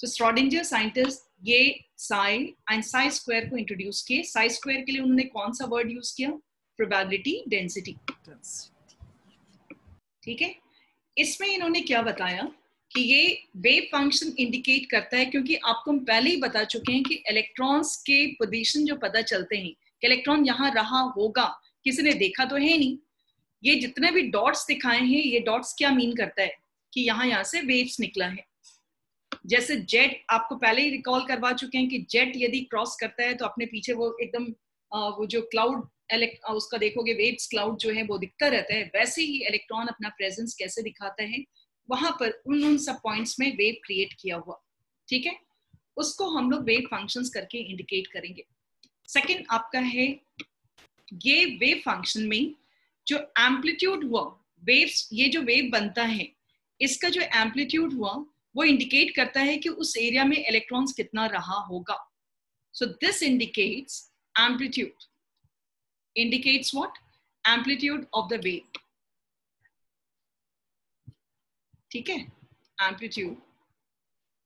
तो Schrodinger scientist ये psi and psi square को इंट्रोड्यूस किए। साई स्क्वायर के लिए उन्होंने कौन सा वर्ड यूज़ किया? प्रोबेबिलिटी डेंसिटी ठीक है? इसमें इन्होंने क्या बताया? कि ये वेव फ़ंक्शन इंडिकेट करता है क्योंकि आपको हम पहले ही बता चुके हैं कि इलेक्ट्रॉन्स के पोजीशन जो पता चलते हैं, कि इलेक्ट्रॉन यहाँ रहा होगा, किसी ने देखा तो है नहीं। ये जितने भी डॉट्स दिखाए हैं, ये डॉट्स क्या मीन करता है? कि यहाँ यहाँ से वेव्स निकला है। जैसे जेट, आपको पहले ही रिकॉल करवा चुके हैं कि जेट यदि क्रॉस करता है तो अपने पीछे वो एकदम वो जो क्लाउड उसका देखोगे वेव्स क्लाउड जो है, वो दिखता रहता है। वैसे ही इलेक्ट्रॉन अपना प्रेजेंस कैसे दिखाता है, वहाँ पर उन उन सब पॉइंट्स में वेव क्रिएट किया हुआ। ठीक है? उसको हम लोग वेव फ़ंक्शंस करके इंडिकेट करेंगे। सेकंड आपका है, ये वेव फ़ंक्शन में जो एम्पलीट्यूड हुआ वेव्स ये जो वेव बनता है, इसका जो एम्पलीट्यूड हुआ वो इंडिकेट करता है कि उस एरिया में इलेक्ट्रॉन्स कितना रहा होगा। So this indicates amplitude indicates what amplitude of the wave ठीक है? Amplitude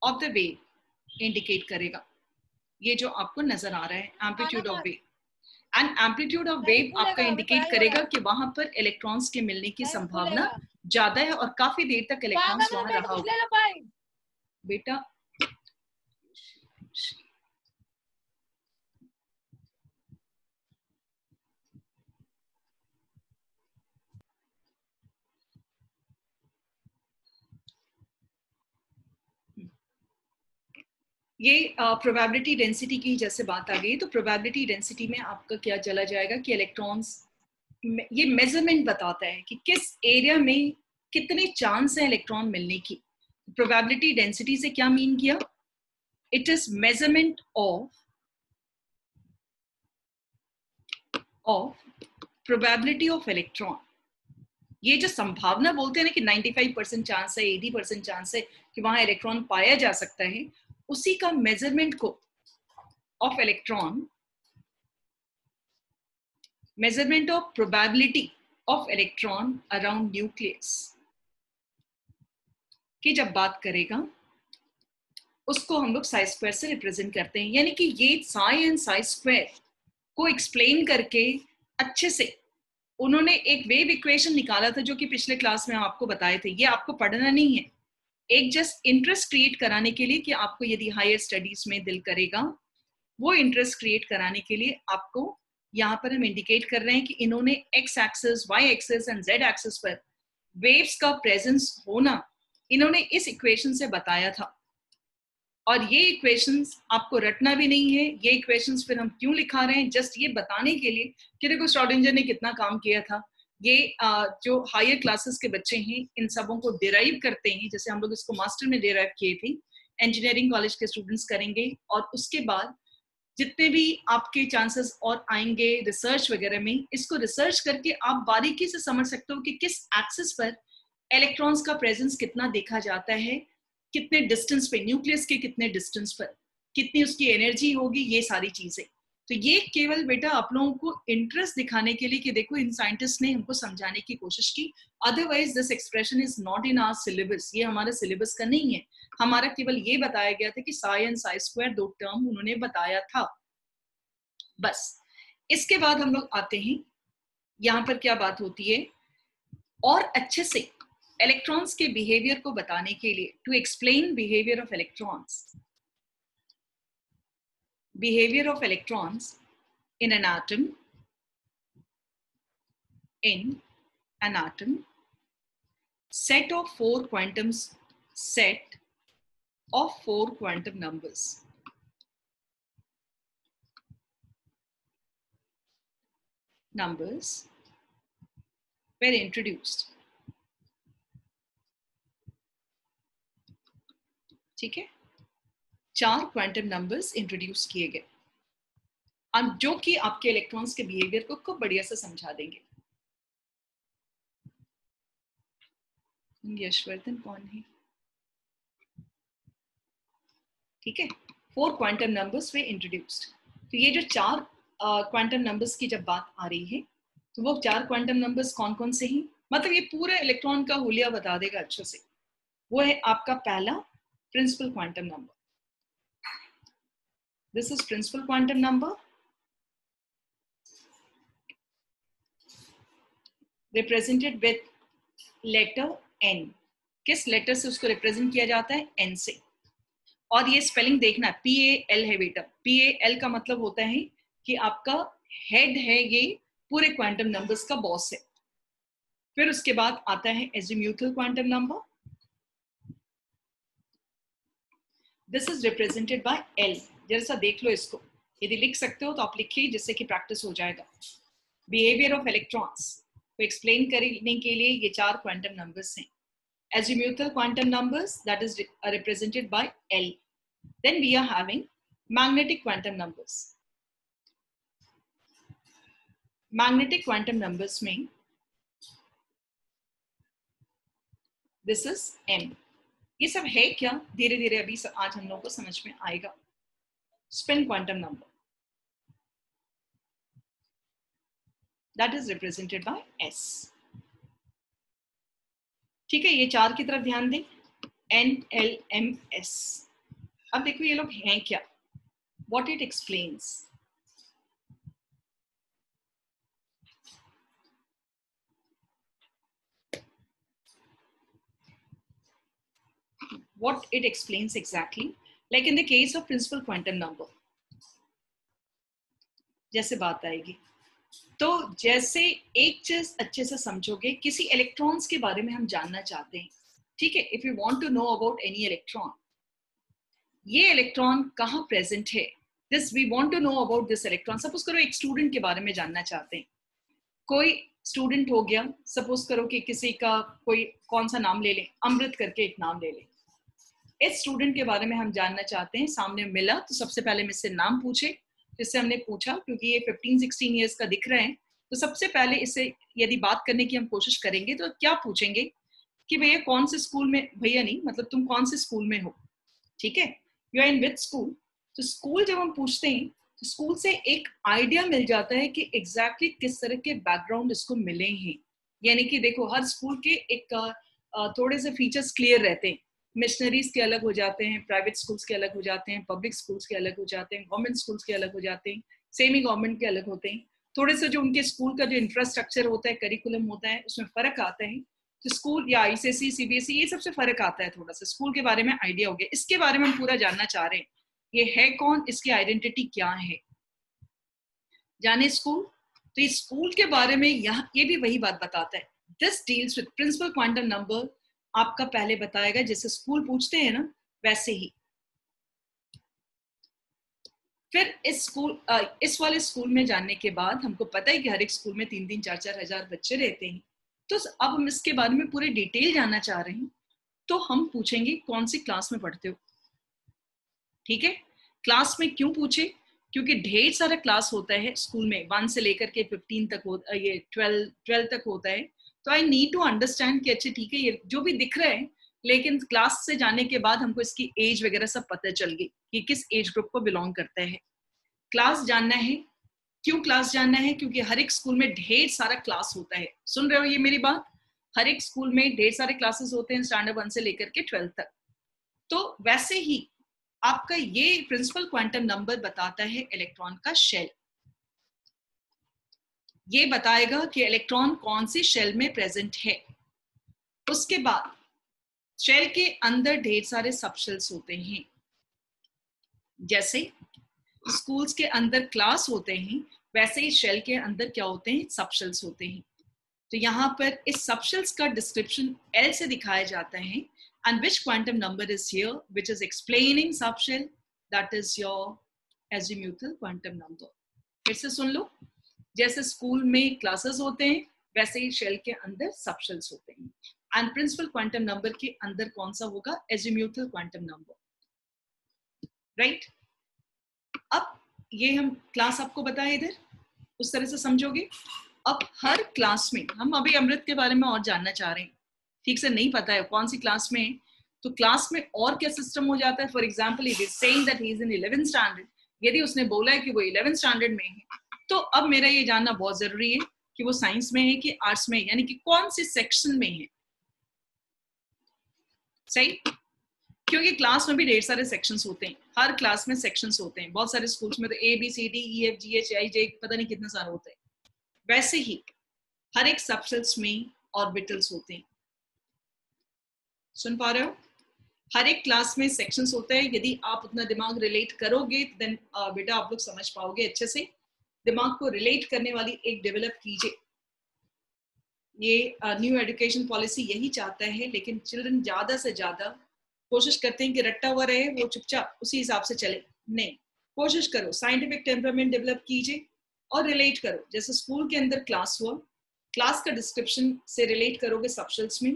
of the wave indicate करेगा। ये जो आपको नज़र आ रहा है amplitude of wave and amplitude of wave आपका इंडिकेट करेगा कि वहाँ पर इलेक्ट्रॉन्स के मिलने की संभावना ज़्यादा है और काफ़ी देर तक इलेक्ट्रॉन्स वहाँ रहा होगा। बेटा। ये प्रोबेबिलिटी डेंसिटी की जैसे बात आ गई तो प्रोबेबिलिटी डेंसिटी में आपका क्या चला जाएगा कि इलेक्ट्रॉन्स ये मेज़रमेंट बताता है कि किस एरिया में कितने चांस है इलेक्ट्रॉन मिलने की। प्रोबेबिलिटी डेंसिटी से क्या मीन किया? It is measurement of of probability of electron ये जो संभावना बोलते हैं ना कि 95 परसेंट चांस है 80 परसेंट चांस है कि वहाँ इलेक्ट्रॉन पाया जा सकता है, उसी का मेज़रमेंट को of electron measurement of probability of electron around nucleus की जब बात करेगा, उसको हम लोग साई स्क्वायर से रिप्रेजेंट करते हैं। यानी कि ये साई एंड साई स्क्वायर को एक्सप्लेन करके अच्छे से उन्होंने एक वेव इक्वेशन निकाला था जो कि पिछले क्लास में आपको बताए थे। ये आपको पढ़ना नहीं है। एक जस्ट इंटरेस्ट क्रिएट कराने के लिए कि आपको यदि हायर स्टडीज़ में दिल करेगा, वो इंटरेस्ट क्रिएट कराने के लिए आपको यहाँ पर हम इंडिकेट कर रहे हैं कि इन्होंने x axis y axis and z axis पर वेव्स का प्रेजेंस होना इन्होंने इस इक्वेशन से बताया था। और ये इक्वेशंस आपको रटना भी नहीं है। ये इक्वेशंस फिर हम क्यों लिखा रहे हैं? जस्ट ये बताने के लिए कि देखो स्ट्रॉडिंजर ने कितना काम किया था। ये जो हायर क्लासेस के बच्चे हैं, इन सबों को डिराइव करते हैं। जैसे हम लोग इसको मास्टर में डिराइव किए थे। इंजीनियरिंग कॉलेज के स्टूडेंट्स करेंगे। और उसके बाद जितने भी आपके चांसेस और आएँगे रिसर्च वगैरह में, इसको रिसर्च करके आप बारीकी से समझ सकते हो कि किस एक्सेस पर इलेक्ट्रॉन्स का प्रेजेंस कितना देखा जाता है, कितने डिस्टेंस पे न्यूक्लियस के कितने डिस्टेंस पर, कितनी उसकी एनर्जी होगी, ये सारी चीज़ें। तो ये केवल बेटा आप लोगों को इंटरेस्ट दिखाने के लिए कि देखो, इन साइंटिस्ट ने हमको समझाने की कोशिश की। Otherwise this expression is not in our syllabus ये हमारे सिलेबस का नहीं है। हमारा केवल ये बताया गया था कि साई एंड साई स्क्वायर दो टर्म उन्होंने बताया था। बस। इसके बाद हम लोग आते हैं। यहाँ पर क्या बात होती है? और अच्छे से इलेक्ट्रॉन्स के बिहेवियर को बताने के लिए to explain behaviour of electrons behaviour of electrons in an atom in an atom set of four quantums set of four quantum numbers numbers were introduced ठीक है? चार क्वांटम नंबर्स इंट्रोड्यूस किए गए। जो कि आपके इलेक्ट्रॉन्स के बिहेवियर को खूब बढ़िया से समझा देंगे। यशवर्धन कौन है? ठीक है? Four quantum numbers were introduced तो ये जो चार क्वांटम uh, नंबर्स की जब बात आ रही है तो वो चार क्वांटम नंबर्स कौन कौन से हैं? मतलब ये पूरे इलेक्ट्रॉन का होलिया बता देगा अच्छे से। वो है आपका पहला principal quantum number this is principal quantum number. Represented with letter n. किस लेटर से उसको रिप्रेजेंट किया जाता है? एन से. और ये स्पेलिंग देखना पी ए एल है बेटा। पी ए एल का मतलब होता है कि आपका हेड है ये पूरे क्वांटम नंबर्स का बॉस है। फिर उसके बाद आता है as a azimuthal quantum number this is represented by L जरा सा देख लो इसको। यदि लिख सकते हो तो आप लिखिए जिससे कि प्रैक्टिस हो जाएगा। बिहेवियर ऑफ़ इलेक्ट्रॉन्स को एक्सप्लेन करने के लिए ये चार क्वांटम नंबर्स हैं। Azimuthal quantum numbers that is represented by L then we are having magnetic quantum numbers magnetic quantum numbers में दिस इज़ एम ये सब है क्या? धीरे धीरे अभी सब आज हम लोग को समझ में आएगा। Spin quantum number that is represented by S. ठीक है, ये चार की तरफ़ ध्यान दें। एन एल एम एस अब देखो ये लोग हैं क्या? What it explains what it explains exactly, like in the case of principal quantum number. जैसे बात आएगी। तो जैसे एक चीज़ अच्छे से समझोगे, किसी इलेक्ट्रॉन्स के बारे में हम जानना चाहते हैं, ठीक है? If you want to know about any electron ये इलेक्ट्रॉन कहाँ प्रेजेंट है? This we want to know about this electron suppose करो एक स्टूडेंट के बारे में जानना चाहते हैं। कोई स्टूडेंट हो गया सपोज़ करो कि किसी का कोई कौन सा नाम ले लें, अमृत करके एक नाम ले लें। इस स्टूडेंट के बारे में हम जानना चाहते हैं, सामने मिला तो सबसे पहले मुझसे नाम पूछे, जिससे हमने पूछा, क्योंकि ये 15 16 इयर्स का दिख रहे हैं तो सबसे पहले इससे यदि बात करने की हम कोशिश करेंगे तो क्या पूछेंगे कि भैया कौन से स्कूल में, भैया नहीं मतलब तुम कौन से स्कूल में हो? ठीक है? You are in with school तो स्कूल जब हम पूछते हैं तो स्कूल से एक आइडिया मिल जाता है कि एग्जैक्टली exactly किस तरह के बैकग्राउंड इसको मिले हैं। यानी कि देखो, हर स्कूल के एक थोड़े से फीचर्स क्लियर रहते हैं। मिशनरीज के अलग हो जाते हैं प्राइवेट स्कूल्स के अलग हो जाते हैं पब्लिक स्कूल्स के अलग हो जाते हैं गवर्नमेंट स्कूल्स के अलग हो जाते हैं सेमी गवर्नमेंट के अलग होते हैं। थोड़े से जो उनके स्कूल का जो इंफ्रास्ट्रक्चर होता है करिकुलम होता है, उसमें फ़र्क आता है। तो स्कूल या आईसीएसई सीबीएसई ये सबसे फ़र्क आता है थोड़ा सा। स्कूल के बारे में आइडिया हो गया। इसके बारे में हम पूरा जानना चाह रहे हैं। ये है कौन? इसकी आइडेंटिटी क्या है? जाने स्कूल तो इस स्कूल के बारे में यहाँ, ये भी वही बात बताता है। This deals with principal quantum number आपका पहले बताएगा, जैसे स्कूल पूछते हैं ना, वैसे ही। फिर इस स्कूल इस वाले स्कूल में जानने के बाद हमको पता है कि हर एक स्कूल में तीन तीन, चार चार हज़ार बच्चे रहते हैं। तो अब हम इसके बारे में पूरे डिटेल जानना चाह रहे हैं तो हम पूछेंगे कौन सी क्लास में पढ़ते हो? ठीक है? क्लास में क्यों पूछे? क्योंकि ढेर सारा क्लास होता है स्कूल में। वन से लेकर के फिफ्टीन तक होता ये ट्वेल्व ट्वेल्व तक होता है। आई नीड टू अंडरस्टैंड कि अच्छा ठीक है, ये जो भी दिख रहा है, लेकिन क्लास से जाने के बाद हमको इसकी एज वगैरह सब पता चल गई कि किस एज ग्रुप को बिलोंग करता है। क्लास जानना है, क्यों क्लास जानना है? क्योंकि हर एक स्कूल में ढेर सारा क्लास होता है। सुन रहे हो ये मेरी बात? हर एक स्कूल में ढेर सारे क्लासेस होते हैं स्टैंडर्ड वन से लेकर के ट्वेल्थ तक। तो वैसे ही आपका ये प्रिंसिपल क्वांटम नंबर बताता है इलेक्ट्रॉन का शेल ये बताएगा कि इलेक्ट्रॉन कौन से शेल में प्रेजेंट है। उसके बाद शेल के अंदर ढेर सारे सबशेल्स होते हैं। जैसे स्कूल्स के अंदर क्लास होते हैं, वैसे ही शेल के अंदर क्या होते हैं? सबशेल्स होते हैं। तो यहाँ पर इस सबशेल्स का डिस्क्रिप्शन एल से दिखाया जाता है। And which quantum number is here which is explaining subshell that is your azimuthal quantum number फिर से सुन लो। जैसे स्कूल में क्लासेस होते हैं, वैसे ही शेल के अंदर सबशेल्स होते हैं। एंड प्रिंसिपल क्वांटम नंबर के अंदर कौन सा होगा? एजिम्यूथल क्वांटम नंबर राइट अब ये हम क्लास आपको बताए इधर। उस तरह से समझोगे? अब हर क्लास में, हम अभी अमृत के बारे में और जानना चाह रहे हैं। ठीक से नहीं पता है कौन सी क्लास में तो क्लास में और क्या सिस्टम हो जाता है? For example is saying that he is in eleventh standard यदि उसने बोला है कि वो इलेवेंथ स्टैंडर्ड में है तो अब मेरा ये जानना बहुत ज़रूरी है कि वो साइंस में है कि आर्ट्स में यानी कि कौन से सेक्शन में है? सही? क्योंकि क्लास में भी ढेर सारे सेक्शंस होते हैं। हर क्लास में सेक्शंस होते हैं। बहुत सारे स्कूल्स में तो A B C D E F G H I J पता नहीं कितने सारे होते हैं। वैसे ही हर एक सबसेल्स में ऑर्बिटल्स होते हैं। सुन पा रहे हो? हर एक क्लास में सेक्शंस होते हैं। यदि आप अपना दिमाग रिलेट करोगे तो देन बेटा आप लोग समझ पाओगे अच्छे से। दिमाग को रिलेट करने वाली एक डेवलप कीजिए। ये न्यू एजुकेशन पॉलिसी यही चाहता है, लेकिन चिल्ड्रन ज़्यादा से ज़्यादा कोशिश करते हैं कि रट्टा हुआ रहे, वो चुपचाप उसी हिसाब से चले। नहीं, कोशिश करो साइंटिफिक टेम्परामेंट डेवलप कीजिए और रिलेट करो। जैसे स्कूल के अंदर क्लास हुआ क्लास का डिस्क्रिप्शन से रिलेट करोगे सबशेल्स में।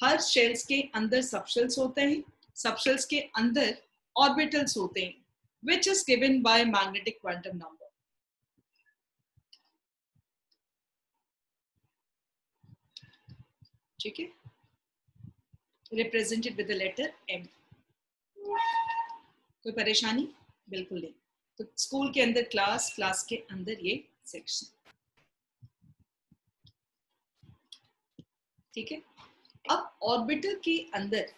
हर शेल्स के अंदर सबशेल्स होते हैं सबशेल्स के अंदर ऑर्बिटल्स होते हैं which is given by magnetic quantum number ठीक है? Represented with the letter M कोई परेशानी? बिल्कुल नहीं। तो स्कूल के अंदर क्लास क्लास के अंदर ये सेक्शन ठीक है? अब ऑर्बिटर के अंदर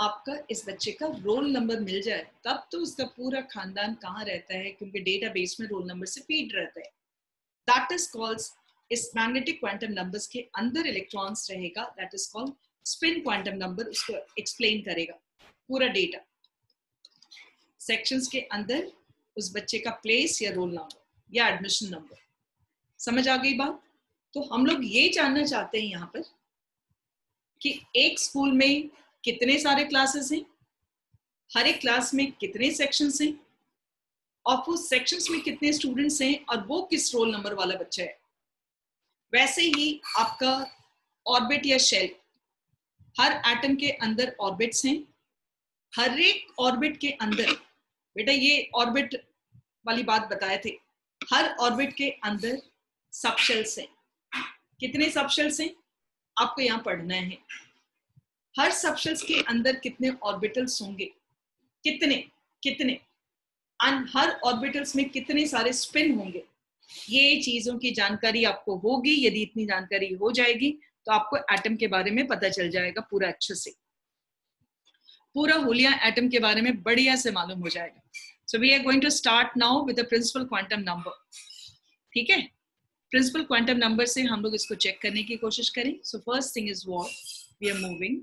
आपका इस बच्चे का रोल नंबर मिल जाए, तब तो उसका पूरा खानदान कहाँ रहता है? क्योंकि डेटाबेस में रोल नंबर से फ़ीड रहता है। दैट इज़ कॉल्ड इस मैग्नेटिक क्वांटम नंबर्स के अंदर इलेक्ट्रॉन्स रहेगा that is called spin quantum number उसको एक्सप्लेन करेगा पूरा डेटा सेक्शंस के अंदर उस बच्चे का प्लेस या रोल नंबर या एडमिशन नंबर समझ आ गई बात? तो हम लोग ये जानना चाहते हैं यहाँ पर कि एक स्कूल में कितने सारे क्लासेस हैं? हर एक क्लास में कितने सेक्शंस हैं? और वो सेक्शंस में कितने स्टूडेंट्स हैं? और वो किस रोल नंबर वाला बच्चा है? वैसे ही आपका ऑर्बिट या शेल हर एटम के अंदर ऑर्बिट्स हैं। हर एक ऑर्बिट के अंदर, बेटा ये ऑर्बिट वाली बात बताए थे, हर ऑर्बिट के अंदर सबशेल्स हैं। कितने सबशेल्स हैं? आपको यहाँ पढ़ना है। हर सबशेल्स के अंदर कितने ऑर्बिटल्स होंगे? कितने? कितने? हर ऑर्बिटल्स में कितने सारे स्पिन होंगे? ये चीज़ों की जानकारी आपको होगी, यदि इतनी जानकारी हो जाएगी तो आपको एटम के बारे में पता चल जाएगा पूरा अच्छे से। पूरा होलिया एटम के बारे में बढ़िया से मालूम हो जाएगा। So we are going to start now with principal quantum number ठीक है? प्रिंसिपल क्वांटम नंबर से हम लोग इसको चेक करने की कोशिश करें। So first thing is what we are moving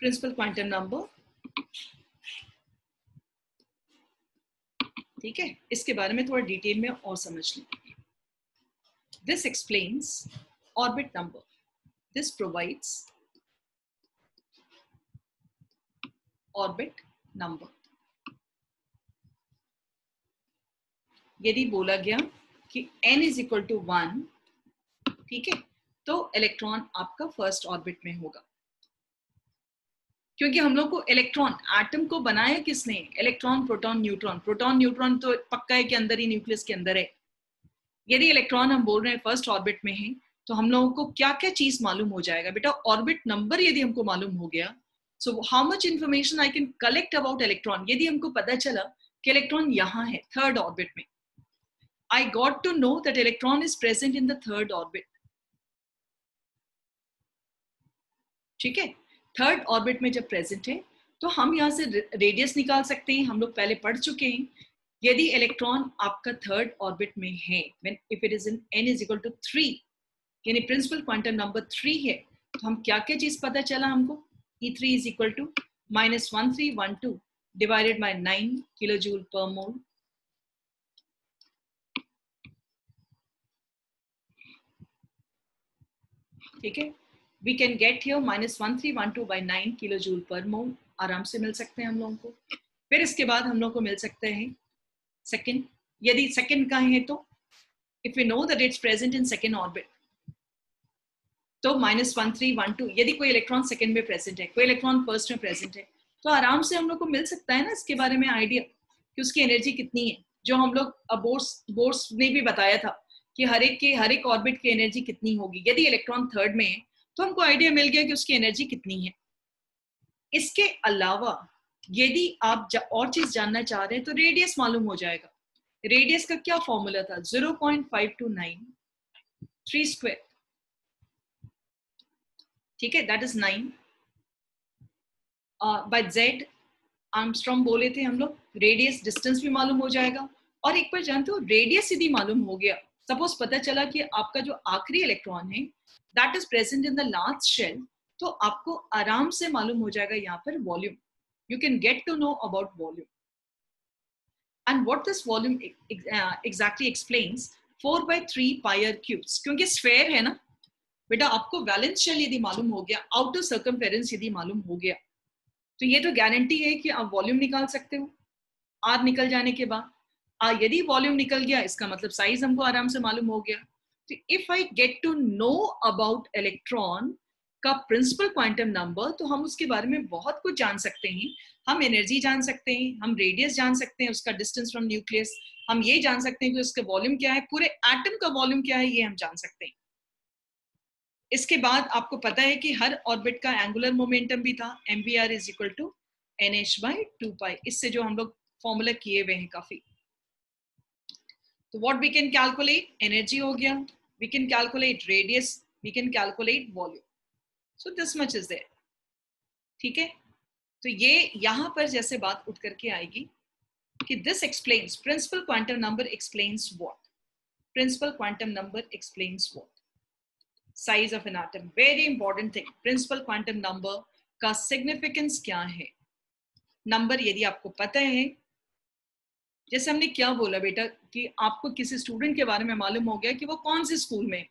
principal quantum number ठीक है? इसके बारे में थोड़ा डिटेल में और समझ लें। This explains orbit number this provides orbit number यदि बोला गया कि n is equal to one ठीक है? तो इलेक्ट्रॉन आपका फ़र्स्ट ऑर्बिट में होगा। क्योंकि हम लोग को इलेक्ट्रॉन एटम को बनाया किसने? Electron proton neutron proton neutron तो पक्का है कि अंदर ही न्यूक्लियस के अंदर है। यदि इलेक्ट्रॉन हम बोल रहे हैं फ़र्स्ट ऑर्बिट में है तो हम लोगों को क्या क्या चीज़ मालूम हो जाएगा? बेटा ऑर्बिट नंबर यदि हमको मालूम हो गया so how much information I can collect about electron यदि हमको पता चला कि इलेक्ट्रॉन यहाँ है थर्ड ऑर्बिट में I got to know that electron is present in the third orbit ठीक है? थर्ड ऑर्बिट में जब प्रेजेंट है तो हम यहाँ से रेडियस निकाल सकते हैं। हम लोग पहले पढ़ चुके हैं। यदि इलेक्ट्रॉन आपका थर्ड ऑर्बिट में है if it is in N is equal to three यानी प्रिंसिपल क्वांटम नंबर थ्री है तो हम क्या क्या चीज़ पता चला हमको? E3 is equal to minus 1312 divided by 9 kilojoule per mole. ठीक है? We can get here minus one three one two by nine kilo joule per mole आराम से मिल सकते हैं हम लोगों को। फिर इसके बाद हम लोग को मिल सकते हैं सेकेंड यदि सेकेंड का है तो if you know that it's present in second orbit तो minus one three one two यदि कोई इलेक्ट्रॉन सेकेंड में प्रेजेंट है, कोई इलेक्ट्रॉन फ़र्स्ट में प्रेजेंट है तो आराम से हम लोग को मिल सकता है ना इसके बारे में आइडिया कि उसकी एनर्जी कितनी है। जो हम लोग बोर्स बोर्स ने भी बताया था कि हर एक के, हर एक ऑर्बिट की एनर्जी कितनी होगी। यदि इलेक्ट्रॉन थर्ड में है तो हमको आइडिया मिल गया कि उसकी एनर्जी कितनी है। इसके अलावा, यदि आप और चीज़ जानना चाह रहे हैं तो रेडियस मालूम हो जाएगा। रेडियस का क्या फॉर्मूला था? Zero point five two nine three square ठीक है? That is nine by Z angstrom बोले थे हम लोग रेडियस डिस्टेंस भी मालूम हो जाएगा। और एक बार जानते हो रेडियस यदि मालूम हो गया। सपोज़ पता चला कि आपका जो आखिरी इलेक्ट्रॉन है that is present in the last shell तो आपको आराम से मालूम हो जाएगा यहाँ पर volume you can get to know about volume and what this volume exactly explains four by three pi r cubes क्योंकि स्फेयर है ना? बेटा, आपको वैलेंस शेल यदि मालूम हो गया आउटर सर्कमफेरेंस यदि मालूम हो गया तो ये तो गारंटी है कि आप वॉल्यूम निकाल सकते हो। आर निकल जाने के बाद यदि वॉल्यूम निकल गया, इसका मतलब साइज़ हमको आराम से मालूम हो गया if I get to know about electron का प्रिंसिपल क्वांटम नंबर तो हम उसके बारे में बहुत कुछ जान सकते हैं। हम एनर्जी जान सकते हैं, हम रेडियस जान सकते हैं उसका डिस्टेंस फ्रॉम न्यूक्लियस हम ये जान सकते हैं कि उसका वॉल्यूम क्या है, पूरे एटम का वॉल्यूम क्या है, ये हम जान सकते हैं। इसके बाद आपको पता है कि हर ऑर्बिट का एंगुलर मोमेंटम भी था M V R is equal to N H by two pi इससे जो हम लोग फॉर्मूला किए हुए हैं काफ़ी। तो what we can calculate energy हो गया। We can calculate radius we can calculate volume so this much is there ठीक है? तो ये यहाँ पर जैसे बात उठ करके आएगी कि this explains principal quantum number explains what principal quantum number explains what size of an atom very important thing principal quantum number का सिग्निफिकेंस क्या है? नंबर यदि आपको पता है जैसे हमने क्या बोला बेटा कि आपको किसी स्टूडेंट के बारे में मालूम हो गया कि वो कौन से स्कूल में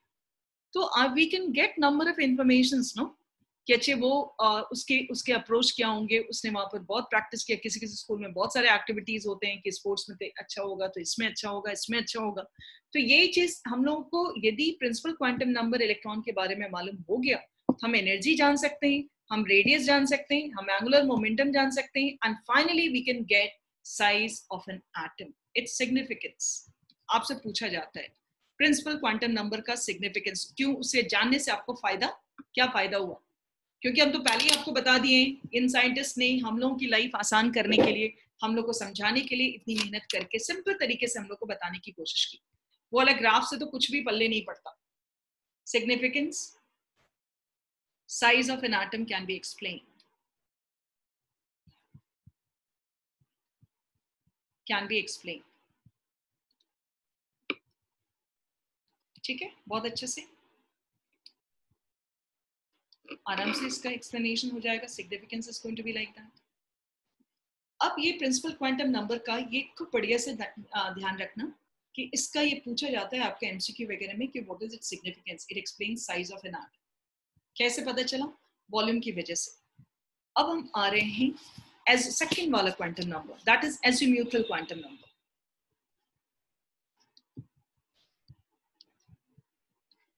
तो we can get number of information no कि अच्छे वो uh, उसके उसके अप्रोच क्या होंगे उसने वहाँ पर बहुत प्रैक्टिस किया किसी किसी स्कूल में बहुत सारे एक्टिविटीज़ होते हैं कि स्पोर्ट्स में तो अच्छा होगा तो इसमें अच्छा होगा इसमें अच्छा होगा। तो यही चीज़ हम लोगों को यदि प्रिंसिपल क्वांटम नंबर इलेक्ट्रॉन के बारे में मालूम हो गया हम एनर्जी जान सकते हैं हम रेडियस जान सकते हैं हम एंगुलर मोमेंटम जान सकते हैं and finally we can get size of an atom its significance आपसे पूछा जाता है। प्रिंसिपल क्वांटम नंबर का सिग्निफिकेंस क्यों उसे जानने से आपको फ़ायदा? क्या फ़ायदा हुआ? क्योंकि हम तो पहले ही आपको बता दिए इन साइंटिस्ट ने हम लोगों की लाइफ आसान करने के लिए, हम लोग को समझाने के लिए इतनी मेहनत करके सिंपल तरीके से हम लोग को बताने की कोशिश की। वो वाला ग्राफ से तो कुछ भी पल्ले नहीं पड़ता। Significance size of an atom can be explain can be explain ठीक है? बहुत अच्छे से। आराम से इसका एक्सप्लेनेशन हो जाएगा। Significance is going to be like that अब ये प्रिंसिपल क्वांटम नंबर का ये खूब बढ़िया से ध्यान रखना कि इसका ये पूछा जाता है आपके एमसीक्यू वगैरह में कि what is it significance it explain size of an art कैसे पता चला? वॉल्यूम की वजह से। अब हम आ रहे हैं एज सेकेंड वाला quantum number that is azimuthal quantum number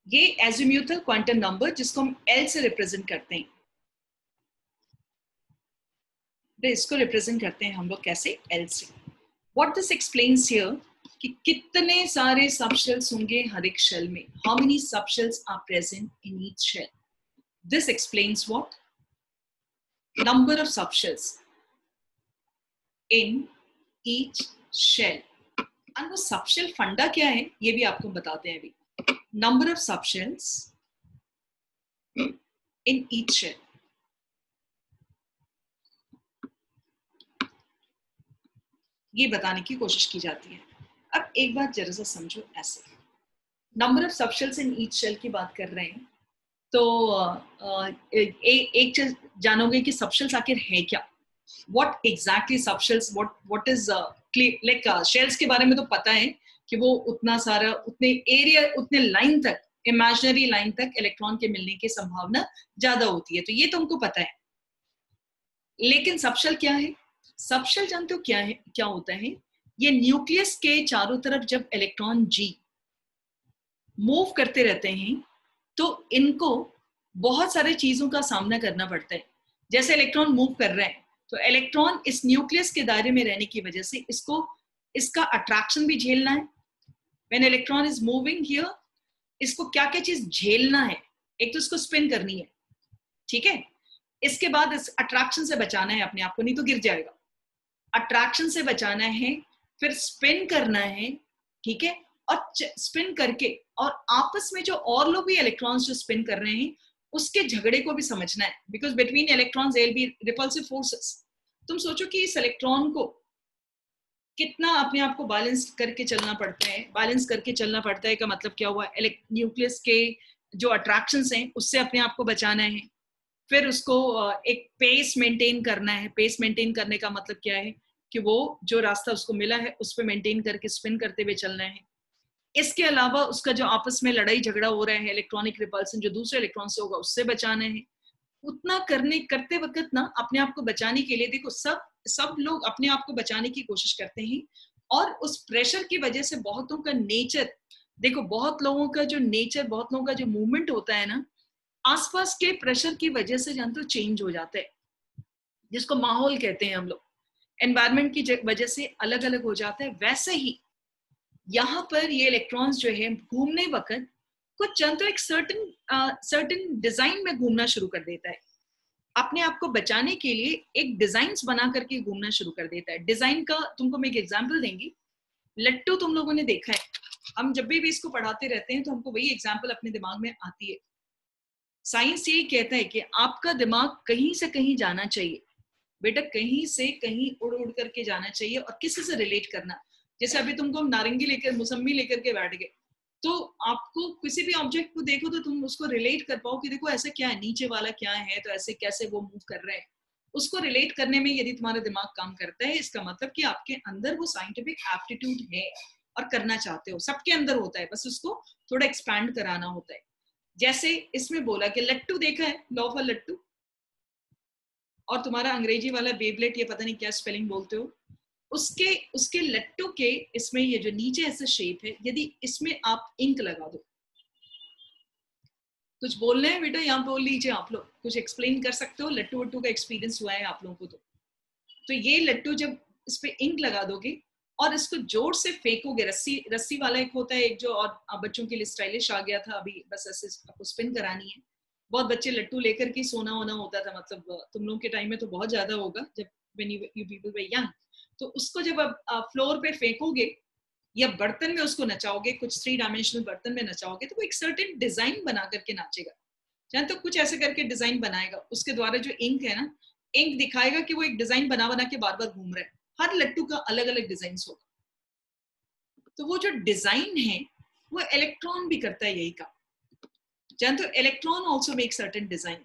ये एज्यूम्यूथल क्वांटम नंबर जिसको हम एल से रिप्रेजेंट करते हैं। तो इसको रिप्रेजेंट करते हैं हम लोग कैसे? एल से। व्हाट दिस एक्सप्लेन्स हियर कि कितने सारे सबशेल्स होंगे हर एक शेल में। How many subshells are present in each shell this explains what number of subshells in each shell and वो सबशेल फंडा क्या है? ये भी आपको बताते हैं अभी। Number of subshells in each shell. ये बताने की कोशिश की जाती है। अब एक बात जरा सा समझो ऐसे। Number of subshells in each shell की बात कर रहे हैं। तो ए, एक चीज़ जानोगे कि सबशेल्स आखिर है क्या? What exactly subshells what what is like shells के बारे में तो पता है कि वो उतना सारा, उतने एरिया उतने लाइन तक इमेजनरी लाइन तक इलेक्ट्रॉन के मिलने की संभावना ज़्यादा होती है। तो ये तुमको पता है। लेकिन सबशल क्या है? सबशल जानते हो क्या है? क्या होता है? ये न्यूक्लियस के चारों तरफ़ जब इलेक्ट्रॉन जी मूव करते रहते हैं तो इनको बहुत सारे चीज़ों का सामना करना पड़ता है। जैसे इलेक्ट्रॉन मूव कर रहे हैं तो इलेक्ट्रॉन इस न्यूक्लियस के दायरे में रहने की वजह से इसको, इसका अट्रैक्शन भी झेलना है। When electron is moving here इसको क्या क्या चीज़ झेलना है? एक तो इसको स्पिन करनी है। ठीक है? इसके बाद इस अट्रैक्शन से बचाना है अपने आप को, नहीं तो गिर जाएगा। अट्रैक्शन से बचाना है, फिर स्पिन करना है, ठीक है? और स्पिन करके, और आपस में जो और लोग भी इलेक्ट्रॉन्स जो स्पिन कर रहे हैं उसके झगड़े को भी समझना है। Because between electrons will be repulsive forces तुम सोचो कि इस इलेक्ट्रॉन को कितना अपने आप को बैलेंस करके चलना पड़ता है। बैलेंस करके चलना पड़ता है का मतलब क्या हुआ? न्यूक्लियस के जो अट्रैक्शन हैं, उससे अपने आप को बचाना है। फिर उसको एक पेस मेंटेन करना है। पेस मेंटेन करने का मतलब क्या है? कि वो जो रास्ता उसको मिला है, उस पर मेंटेन करके स्पिन करते हुए चलना है। इसके अलावा उसका जो आपस में लड़ाई झगड़ा हो रहा है इलेक्ट्रॉनिक रिपल्सन जो दूसरे इलेक्ट्रॉन से होगा, उससे बचाना है। उतना करने, करते वक्त ना अपने आप को बचाने के लिए देखो, सब सब लोग अपने आप को बचाने की कोशिश करते हैं और उस प्रेशर की वजह से बहुतों का नेचर देखो बहुत लोगों का जो नेचर बहुत लोगों का जो मूवमेंट होता है ना, आसपास के प्रेशर की वजह से जानते हो चेंज हो जाता है। जिसको माहौल कहते हैं हम लोग। एनवायरमेंट की वजह से अलग अलग हो जाता है। वैसे ही यहाँ पर ये इलेक्ट्रॉन्स जो है घूमने वक्त कुछ चंद तो एक सर्टन सर्टन डिज़ाइन में घूमना शुरू कर देता है। अपने आप को बचाने के लिए एक डिज़ाइन बना करके घूमना शुरू कर देता है। डिज़ाइन का तुमको मैं एक एग्ज़ाम्पल देंगी। लट्टू तुम लोगों ने देखा है। हम जब भी, भी इसको पढ़ाते रहते हैं तो हमको वही एग्ज़ाम्पल अपने दिमाग में आती है। साइंस ये कहता है कि आपका दिमाग कहीं से कहीं जाना चाहिए। बेटा कहीं से कहीं उड़ उड़ करके जाना चाहिए और किसी से रिलेट करना। जैसे अभी तुमको हम नारंगी लेकर मौसमी लेकर के बैठ गए। तो आपको किसी भी ऑब्जेक्ट को देखो तो तुम उसको रिलेट कर पाओ कि देखो ऐसा क्या है, नीचे वाला क्या है तो ऐसे कैसे वो मूव कर रहे हैं। उसको रिलेट करने में यदि तुम्हारा दिमाग काम करता है, इसका मतलब कि आपके अंदर वो साइंटिफिक एप्टीट्यूड है और करना चाहते हो। सबके अंदर होता है, बस उसको थोड़ा एक्सपैंड कराना होता है। जैसे इसमें बोला कि लट्टू देखा है लॉ फॉर लट्टू? और तुम्हारा अंग्रेज़ी वाला बेबलेट ये पता नहीं क्या स्पेलिंग बोलते हो? उसके उसके लट्टू के इसमें ये जो नीचे ऐसा शेप है, यदि इसमें आप इंक लगा दो। कुछ बोल रहे हैं बेटा? यहाँ बोल लीजिए आप लोग। कुछ एक्सप्लेन कर सकते हो? लट्टू वट्टू का एक्सपीरियंस हुआ है आप लोगों को तो। तो ये लट्टू जब इस पे इंक लगा दोगे, और इसको ज़ोर से फेंकोगे, रस्सी रस्सी वाला एक होता है एक जो और बच्चों के लिए स्टाइलिश आ गया था, अभी बस ऐसे आपको स्पिन करानी है। बहुत बच्चे लट्टू लेकर के सोना होना होता था मतलब तुम लोगों के टाइम में तो बहुत ज़्यादा होगा, जब when you you people were young तो उसको जब आप फ्लोर पे फेंकोगे या बर्तन में उसको नचाओगे, कुछ थ्री डायमेंशनल बर्तन में नचाओगे तो वो एक सर्टेन डिज़ाइन बना करके नाचेगा। जान तो कुछ ऐसे करके डिज़ाइन बनाएगा। उसके द्वारा जो इंक है ना इंक दिखाएगा कि वो एक डिज़ाइन बना बना के बार बार घूम रहा है। हर लट्टू का अलग अलग डिज़ाइन होगा। तो वो जो डिज़ाइन है, वो इलेक्ट्रॉन भी करता है यही काम। जान तो electron also make certain design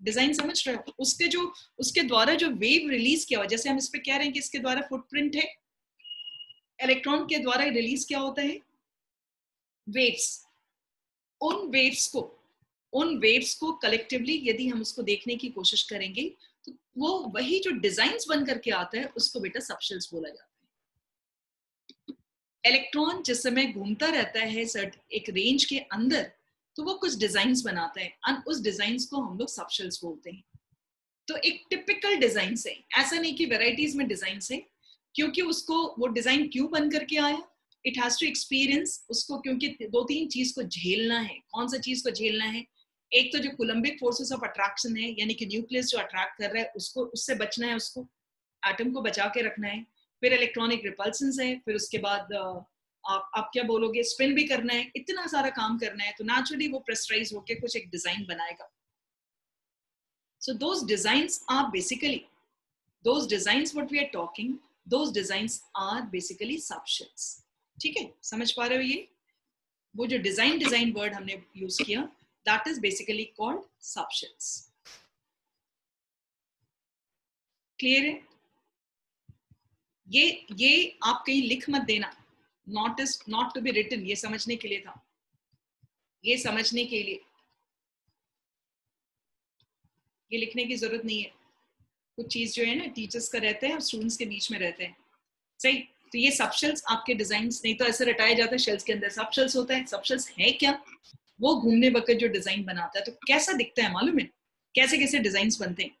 design समझ रहे हो? उसके जो, उसके द्वारा जो वेव रिलीज़ किया हुआ, जैसे हम इस पे कह रहे हैं कि इसके द्वारा फुटप्रिंट है इलेक्ट्रॉन के द्वारा रिलीज़ क्या होता है? वेव्स उन वेव्स को, उन वेव्स को कलेक्टिवली यदि हम उसको देखने की कोशिश करेंगे तो वो वही जो डिज़ाइन बन करके आता है, उसको बेटा सबशेल्स बोला जाता है। इलेक्ट्रॉन जिस समय घूमता रहता है एक रेंज के अंदर तो वो कुछ डिज़ाइन बनाता है। उस डिज़ाइन को हम लोग सबशेल्स बोलते हैं। तो एक टिपिकल डिज़ाइन से ऐसा नहीं कि वेराइटीज में डिज़ाइन से क्योंकि उसको वो डिज़ाइन क्यों बन करके आया? इट हैज़ टू एक्सपीरियंस उसको क्योंकि दो तीन चीज़ को झेलना है। कौन सा चीज़ को झेलना है? एक तो जो कोलम्बिक फोर्सेस ऑफ़ अट्रैक्शन है, यानी कि न्यूक्लियस जो अट्रैक्ट कर रहा है, उसको, उससे बचना है उसको एटम को बचा के रखना है। फिर इलेक्ट्रॉनिक रिपल्सन है, फिर उसके बाद आप आप क्या बोलोगे? स्पिन भी करना है, इतना सारा काम करना है तो नेचुरली वो प्रेस्टराइज होके कुछ एक डिज़ाइन बनाएगा। So those designs are basically, those designs what we are talking, those designs are basically subshells ठीक है? समझ पा रहे हो ये? वो जो डिज़ाइन डिज़ाइन वर्ड हमने यूज़ किया that is basically called subshells clear है? ये ये आप कहीं लिख मत देना। Not is not to be written ये समझने के लिए था। ये समझने के लिए। ये लिखने की ज़रूरत नहीं है। कुछ चीज़ जो है ना टीचर्स का रहता है और स्टूडेंट्स के बीच में रहते हैं। सही? तो ये सबशेल्स आपके डिज़ाइन नहीं तो ऐसे रटाया जाता है शेल्स के अंदर। सबशेल्स होता है। सबशेल्स है क्या? वो घूमने वक्त जो डिज़ाइन बनाता है तो कैसा दिखता है मालूम है? कैसे कैसे डिज़ाइन बनते हैं?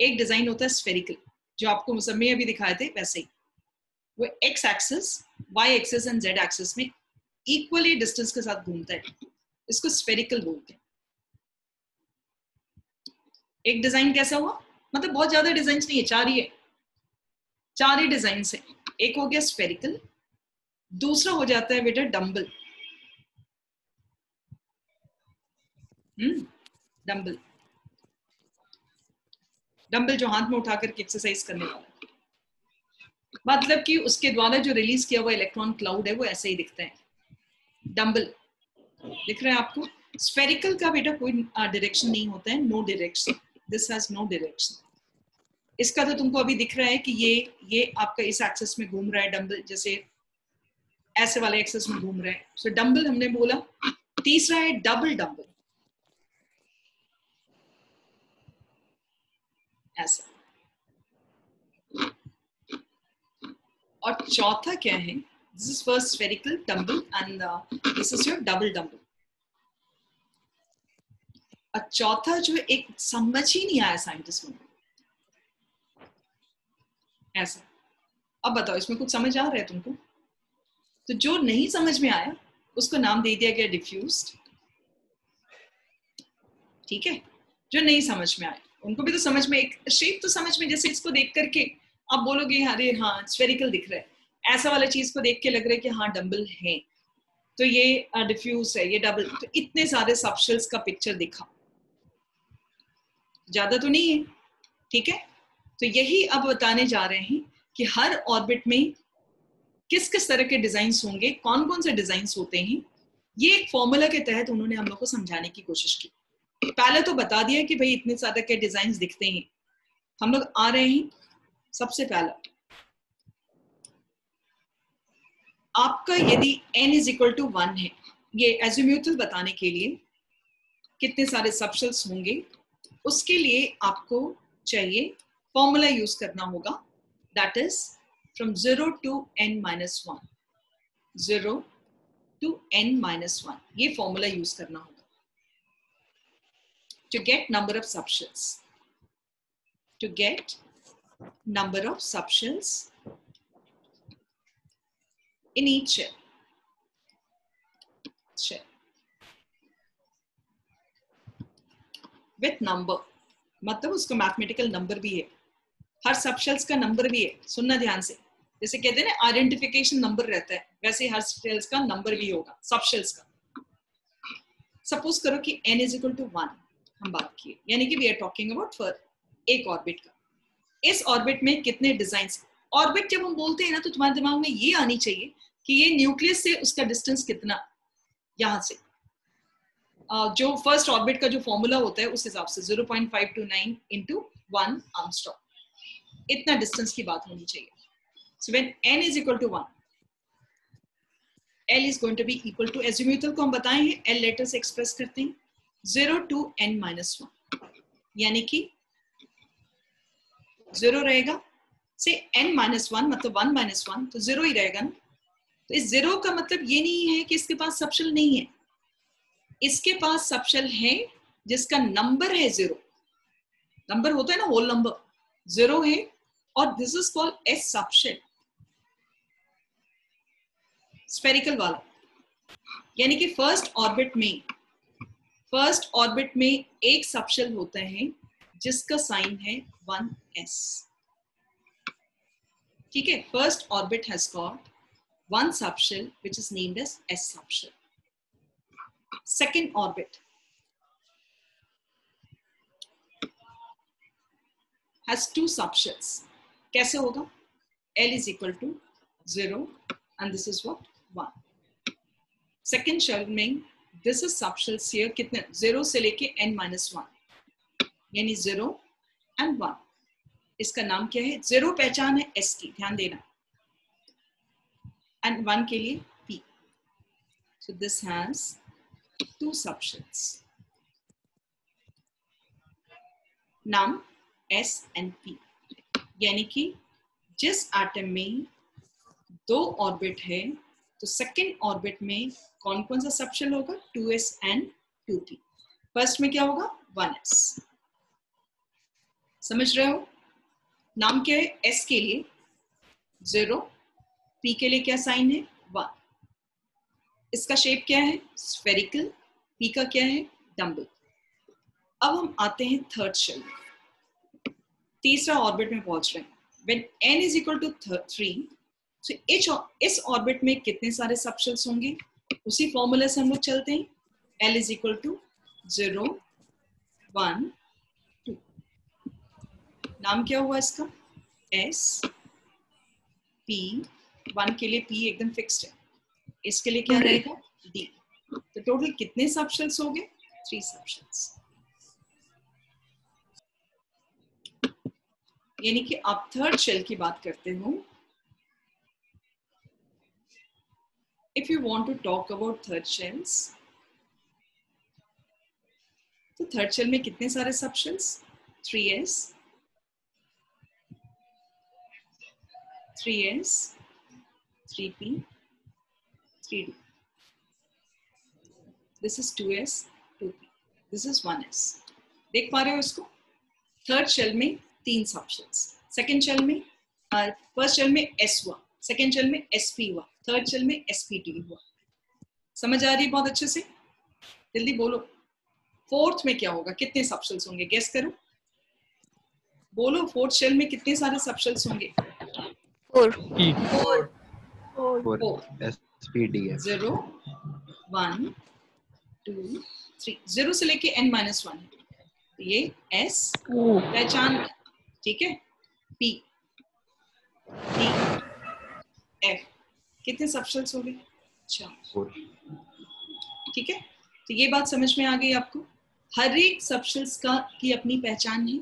एक डिज़ाइन होता है स्फेरिकल जो आपको मुसम्मी अभी दिखाए थे, वैसे ही। वो x axis y axis and z axis में इक्वली डिस्टेंस के साथ घूमता है। इसको स्पेरिकल बोलते हैं। एक डिज़ाइन कैसा हुआ? मतलब बहुत ज़्यादा डिज़ाइन नहीं है, चार ही है। चार ही डिज़ाइन है। एक हो गया स्पेरिकल दूसरा हो जाता है बेटा डम्बल डम्बल डम्बल जो हाथ में उठा करके एक्सरसाइज करने वाला। मतलब कि उसके द्वारा जो रिलीज़ किया हुआ इलेक्ट्रॉन क्लाउड है, वो ऐसे ही दिखता है। डम्बल दिख रहा है आपको? स्फेरिकल का बेटा कोई डायरेक्शन नहीं होता है no direction this has no direction इसका तो तुमको अभी दिख रहा है कि ये ये आपका इस एक्सेस में घूम रहा है डम्बल जैसे ऐसे वाले एक्सेस में घूम रहा है। सो डम्बल हमने बोला। तीसरा है डबल डम्बल ऐसा। और चौथा क्या है? This is first spherical dumbbell and this is your double dumbbell और चौथा जो एक समझ ही नहीं आया साइंटिस्ट को। ऐसा। अब बताओ, इसमें कुछ समझ आ रहा है तुमको? तो जो नहीं समझ में आया, उसको नाम दे दिया गया डिफ्यूज ठीक है? जो नहीं समझ में आया। उनको भी तो समझ में, एक शेप तो समझ में, जैसे इसको देख करके। आप बोलोगे, अरे हाँ स्फेरिकल दिख रहा है। ऐसा वाला चीज़ को देख के लग रहा है कि हाँ डम्बल है। तो ये डिफ्यूज है, ये डबल तो इतने सारे सबशेल्स का पिक्चर दिखा। ज़्यादा तो नहीं है, ठीक है? तो यही अब बताने जा रहे हैं कि हर ऑर्बिट में किस किस तरह के डिज़ाइन होंगे कौन कौन से डिज़ाइन होते हैं, ये एक फॉर्मूला के तहत उन्होंने हम लोग को समझाने की कोशिश की। पहले तो बता दिया कि भाई इतने सारे के डिज़ाइन दिखते हैं। हम लोग आ रहे हैं सबसे पहला। आपका यदि n is equal to one है, ये एजुम्यूटल बताने के लिए कितने सारे सबशल्स होंगे, उसके लिए आपको चाहिए फॉर्मूला यूज़ करना होगा that is from zero to N minus one zero to N minus one ये फॉर्मूला यूज़ करना होगा। To get number of subshells. To get number of subshells in each shell. shell. With number. मतलब उसका mathematical number भी है। हर subshells का number भी है। सुनना ध्यान से। जैसे कहते हैं ना आइडेंटिफिकेशन नंबर रहता है। वैसे हर शेल्स का नंबर भी होगा। सबशेल्स का। सपोज़ करो कि n is equal to one हम बात किए। यानी कि we are talking about for एक ऑर्बिट का। इस ऑर्बिट में कितने डिज़ाइन ऑर्बिट जब हम बोलते हैं ना तो तुम्हारे दिमाग में ये आनी चाहिए कि ये न्यूक्लियस से उसका डिस्टेंस कितना यहाँ से। uh, जो फ़र्स्ट ऑर्बिट का जो फॉर्मूला होता है उस हिसाब से 0.529 point five two nine into one angstrom इतना डिस्टेंस की बात होनी चाहिए। So when n is equal to one L is going to be equal to azimuthal को हम बताए हैं L लेटर से एक्सप्रेस करते हैं zero to N minus one यानी कि ज़ीरो रहेगा। से एन माइनस वन मतलब वन माइनस वन तो ज़ीरो ही रहेगा ना। तो इस ज़ीरो का मतलब ये नहीं है कि इसके पास सबशल नहीं है। इसके पास सबशल है जिसका नंबर है ज़ीरो नंबर होता है ना होल नंबर ज़ीरो है और this is called S subshell spherical वाला। यानी कि फ़र्स्ट ऑर्बिट में फ़र्स्ट ऑर्बिट में एक सबशेल होता है जिसका साइन है वन एस ठीक है first orbit has got one subshell which is named as S subshell second orbit has two subshells. कैसे होगा? L is equal to zero, and this is what? One. Second shell में this is subshells here कितने? Zero से लेके n minus one यानी zero and one इसका नाम क्या है? ज़ीरो पहचान है एस की। ध्यान देना। एंड वन के लिए p so this has two subshells नाम एस एंड पी यानी कि जिस एटम में दो ऑर्बिट है तो सेकेंड ऑर्बिट में कौन कौन सा सबशेल होगा? Two s and two t first में क्या होगा? वन एस समझ रहे हो? नाम क्या है? एस के लिए। ज़ीरो पी के लिए क्या साइन है? वन इसका शेप क्या है? स्फेरिकल पी का क्या है? डम्बल अब हम आते हैं थर्ड शेल तीसरा ऑर्बिट में पहुँच रहे हैं। When n is equal to three so, इस इस ऑर्बिट में कितने सारे सबशेल्स होंगे? उसी फॉर्मूला से हम लोग चलते हैं। L is equal to zero one नाम क्या हुआ इसका? एस पी वन के लिए पी एकदम फिक्स्ड है। इसके लिए क्या रहेगा? D. तो टोटल कितने सबशेल्स हो गए? थ्री सबशेल्स यानी कि आप थर्ड शेल की बात करते हो। If you want to talk about third shells तो थर्ड शेल में कितने सारे subshells three s three s three p three d this is two s two p this is one s देख पा रहे हो इसको? थर्ड शेल में तीन सब सेकेंड शेल में फ़र्स्ट शेल में एस हुआ. सेकेंड शेल में एस पी हुआ. थर्ड शेल में एसपीटी हुआ. समझ आ रही है बहुत अच्छे से? जल्दी बोलो. फोर्थ में क्या होगा? कितने सबशेल्स होंगे? गेस करो. बोलो फोर्थ शेल में कितने सारे सबशेल्स होंगे? Four four four four spd zero one two three zero से लेके एन माइनस वन ये एस पहचान. ठीक है? पी डी एफ़ कितने सबशेल्स हो गए? चार. ठीक है? तो ये बात समझ में आ गई आपको? हर एक सबशेल्स का की अपनी पहचान है?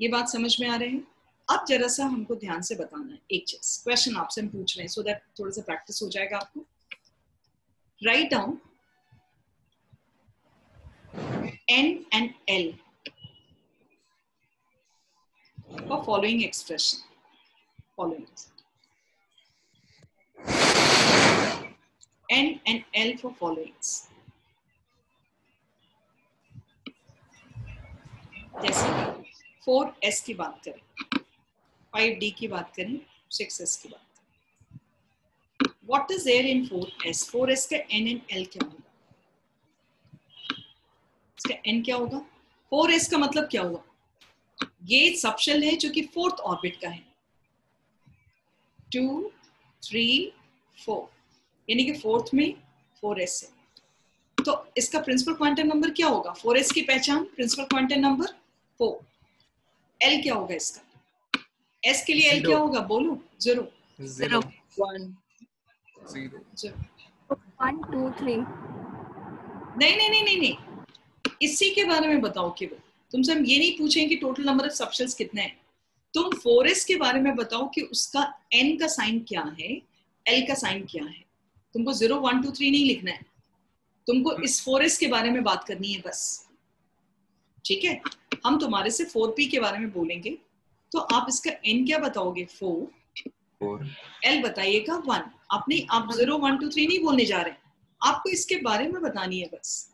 ये बात समझ में आ रहे हैं? अब जरा सा हमको ध्यान से बताना है, एक चीज़ क्वेश्चन आपसे हम पूछ रहे हैं सो दैट थोड़ा सा प्रैक्टिस हो जाएगा आपको। Write down n and l for following expression. Following N and L for followings. जैसे फोर एस की बात करें। फाइव डी की बात करें सिक्स एस की बात what is air in four s four s का एन एन एल क्या होगा? इसका एन क्या होगा? फोर एस का मतलब क्या हुआ ये सबशेल है जो कि फोर्थ ऑर्बिट का है। टू थ्री फोर यानी कि फोर्थ में फोर एस है। तो इसका प्रिंसिपल क्वांटम नंबर क्या होगा? फोर एस की पहचान principal quantum number four l क्या होगा इसका? एस के लिए एल क्या होगा? बोलो? Zero Zero. One zero one two three नहीं नहीं नहीं नहीं नहीं। इसी के बारे में बताओ केवल। तुमसे हम ये नहीं पूछेंगे कि टोटल नंबर ऑफ़ सबशेल्स कितने हैं। तुम फोर एस के बारे में बताओ कि उसका एन का साइन क्या है एल का साइन क्या है। तुमको ज़ीरो वन टू थ्री नहीं लिखना है। तुमको इस फोर एस के बारे में बात करनी है बस। ठीक है? हम तुम्हारे से फोर पी के बारे में बोलेंगे। तो आप इसका एन क्या बताओगे? फोर एल बताइएगा वन आपने आप ज़ीरो वन टू थ्री नहीं बोलने जा रहे। आपको इसके बारे में बतानी है बस।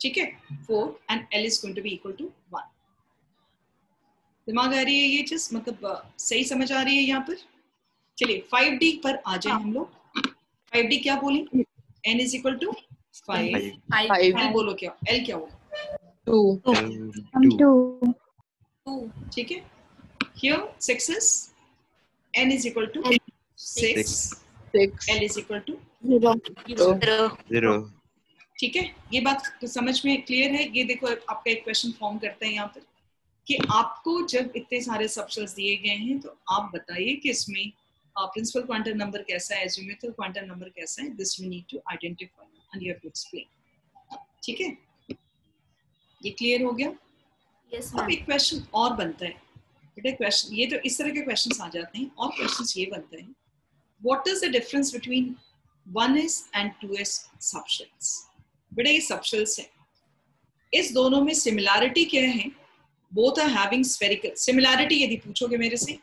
ठीक है? For and l is going to be equal to one दिमाग आ रही है ये चीज़? मतलब सही समझ आ रही है यहाँ पर? चलिए फाइव डी पर आ जाए हम लोग। फाइव डी क्या बोले? N is equal to five बोलो क्या? एल क्या होगा? टू टू ठीक है? Here six is n is equal to six. Six l is equal to zero zero zero ठीक है? ये बात तो समझ में क्लियर है? ये देखो आपका एक क्वेश्चन फॉर्म करते हैं यहाँ पर कि आपको जब इतने सारे सबशेल्स दिए गए हैं तो आप बताइए कि इसमें प्रिंसिपल क्वांटम नंबर कैसा है एज्यूमेटल क्वांटम नंबर कैसा है? This you need to identify and you have to explain ठीक है? ये क्लियर हो गया? यस अब एक क्वेश्चन और बनता है। बेटा क्वेश्चन ये तो इस तरह के क्वेश्चन आ जाते हैं और क्वेश्चन ये बनते हैं। What is the difference between one s and two s subshells बेटा ये सबशेल्स है। इस दोनों में सिमिलैरिटी क्या है? Both are having spherical similarity यदि पूछोगे मेरे से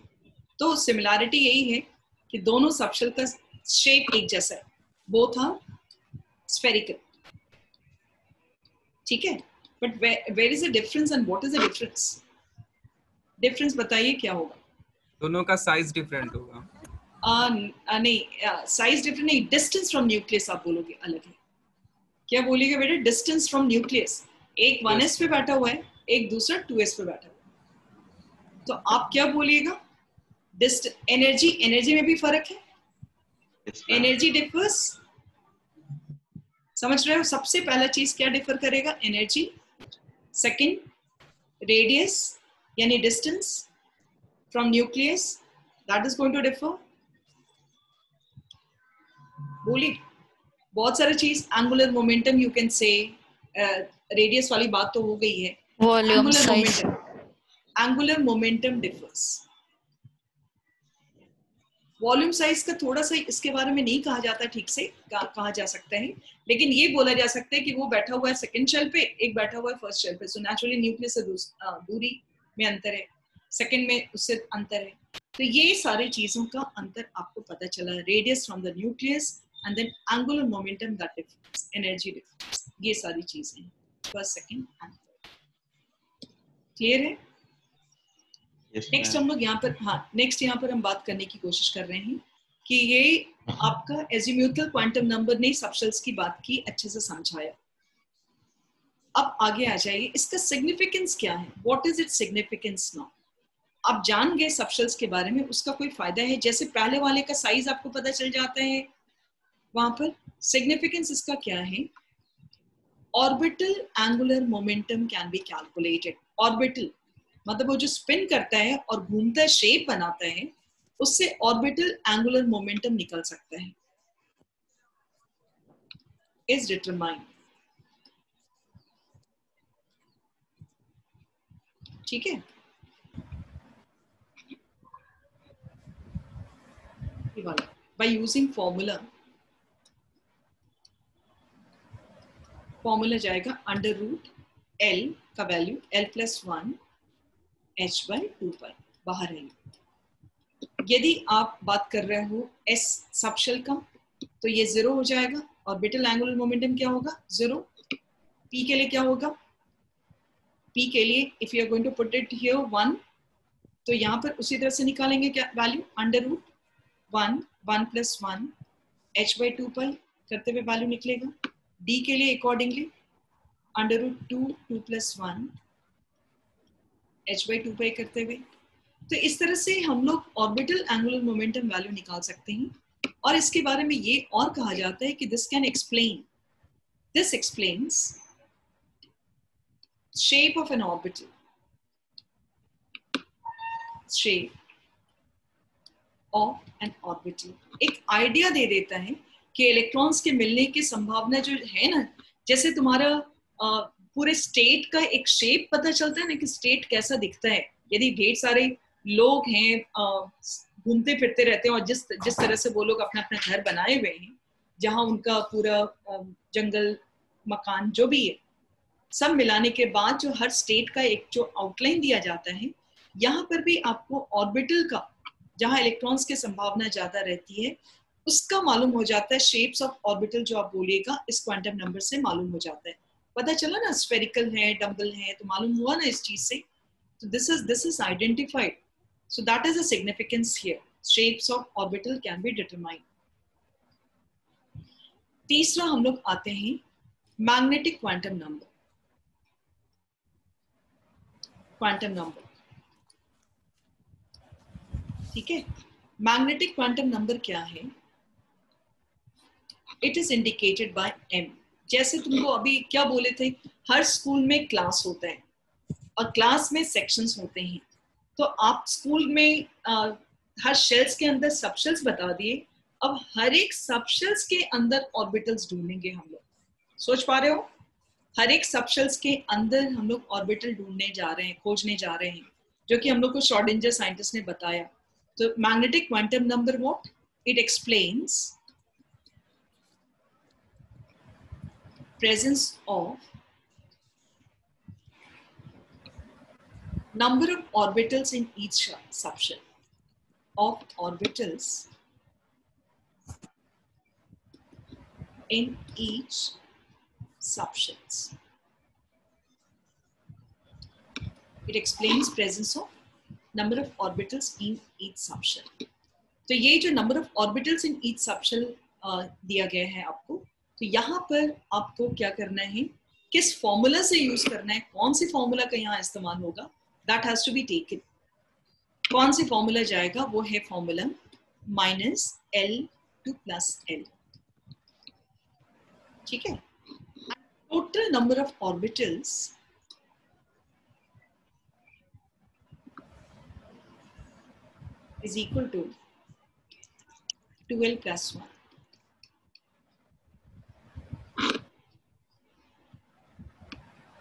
तो सिमिलैरिटी यही है कि दोनों सबशेल का शेप एक जैसा है। बोथ आर स्फेरिकल ठीक है? But where is the difference and what is the difference difference बताइए क्या होगा? दोनों का साइज़ डिफरेंट होगा। आ, आ, नहीं साइज़ डिफरेंट नहीं डिस्टेंस फ्रॉम न्यूक्लियस आप बोलोगे अलग है। क्या बोलिएगा बेटा? डिस्टेंस फ्रॉम न्यूक्लियस एक वन एस पे बैठा हुआ है एक दूसरा टू एस पे बैठा हुआ है। तो आप क्या बोलिएगा? एनर्जी एनर्जी में भी फ़र्क है? एनर्जी डिफर्स समझ रहे हो? सबसे पहला चीज़ क्या डिफर करेगा? एनर्जी सेकंड रेडियस यानी distance from nucleus that is going to differ बोली बहुत सारी चीज़ angular momentum you can say radius वाली बात तो हो गई है। Angular momentum angular momentum angular momentum differs. Volume size का थोड़ा सा इसके बारे में नहीं कहा जाता ठीक से कहा, जा सकता है। लेकिन ये बोला जा सकता है कि वो बैठा हुआ है सेकंड शेल पे एक बैठा हुआ है फ़र्स्ट शेल पे। सो नेचुरली न्यूक्लियस से दूरी में अंतर है। सेकंड में उससे अंतर है। तो ये सारी चीज़ों का अंतर आपको पता चला। Radius from the nucleus and then angular momentum that difference energy difference ये सारी चीज़ें फ़र्स्ट सेकंड एंड क्लियर है? Yes, नेक्स्ट हम लोग यहाँ पर हाँ नेक्स्ट यहाँ पर हम बात करने की कोशिश कर रहे हैं कि ये आपका एजिम्यूथल क्वांटम नंबर ने सबशेल्स की बात की अच्छे से समझाया। अब आगे आ जाइए इसका सिग्निफिकेंस क्या है? What is it significance now आप जान गए सबशेल्स के बारे में उसका कोई फ़ायदा है? जैसे पहले वाले का साइज़ आपको पता चल जाता है वहाँ पर। सिग्निफिकेंस इसका क्या है? Orbital angular momentum can be calculated orbital मतलब वो जो स्पिन करता है और घूमता है शेप बनाता है, उससे ऑर्बिटल एंगुलर मोमेंटम निकल सकता है। इज़ डिटरमाइन ठीक है? ये वाला। By using formula फॉर्मूला जाएगा अंडर रूट एल का value l plus one h by two pi बाहर है यदि आप बात कर रहे हो एस सबशेल का तो ये ज़ीरो हो जाएगा ऑर्बिटल एंगुलर मोमेंटम क्या होगा? ज़ीरो पी के लिए क्या होगा? पी के लिए if you are going to put it here one तो यहाँ पर उसी तरह से निकालेंगे क्या value under root one one plus one h by two pi करते हुए वैल्यू निकलेगा। डी के लिए accordingly under root two two plus one h by two pi करते हुए। तो इस तरह से हम लोग ऑर्बिटल एंगुलर मोमेंटम वैल्यू निकाल सकते हैं। और इसके बारे में ये और कहा जाता है कि this can explain this explains shape of an orbital shape of an orbital एक आइडिया दे देता है कि इलेक्ट्रॉन्स के मिलने की संभावना जो है ना, जैसे तुम्हारा पूरे स्टेट का एक शेप पता चलता है ना कि स्टेट कैसा दिखता है। यदि ढेर सारे लोग हैं घूमते फिरते रहते हैं और जिस जिस तरह से वो लोग अपना अपना घर बनाए हुए हैं, जहाँ उनका पूरा जंगल, मकान जो भी है, सब मिलाने के बाद जो हर स्टेट का एक जो आउटलाइन दिया जाता है, यहाँ पर भी आपको ऑर्बिटल का, जहाँ इलेक्ट्रॉन्स की संभावना ज़्यादा रहती है, उसका मालूम हो जाता है शेप्स ऑफ़ ऑर्बिटल जो आप बोलिएगा, इस क्वांटम नंबर से मालूम हो जाता है। पता चला ना स्फेरिकल है डम्बल है तो मालूम हुआ ना इस चीज़ से? तो this is this is identified so that is a significance here shapes of orbital can be determined तीसरा हम लोग आते हैं magnetic quantum number quantum number ठीक है? मैग्नेटिक क्वांटम नंबर क्या है? It is indicated by m जैसे तुमको अभी क्या बोले थे हर स्कूल में क्लास होता है और क्लास में सेक्शंस होते हैं। तो आप स्कूल में आ, हर शेल्स के अंदर सबशेल्स बता दिए। अब हर एक सबशेल्स के अंदर ऑर्बिटल्स ढूंढेंगे हम लोग। सोच पा रहे हो? हर एक सबशेल्स के अंदर हम लोग ऑर्बिटल ढूँढने जा रहे हैं खोजने जा रहे हैं जो कि हम लोग को शॉर्डिंजर साइंटिस्ट ने बताया। तो magnetic quantum number what it explains presence of number of orbitals in each subshell of orbitals in each subshells. It explains presence of number of orbitals in each subshell. तो ये जो number of orbitals in each subshell uh, दिया गया है आपको तो यहाँ पर आपको क्या करना है? किस फॉर्मूला से यूज़ करना है? कौन सी फॉर्मूला का यहाँ इस्तेमाल होगा? That has to be taken कौन सी फॉर्मूला जाएगा? वो है formula minus l to plus l ठीक है? Total number of orbitals is equal to 2l plus 1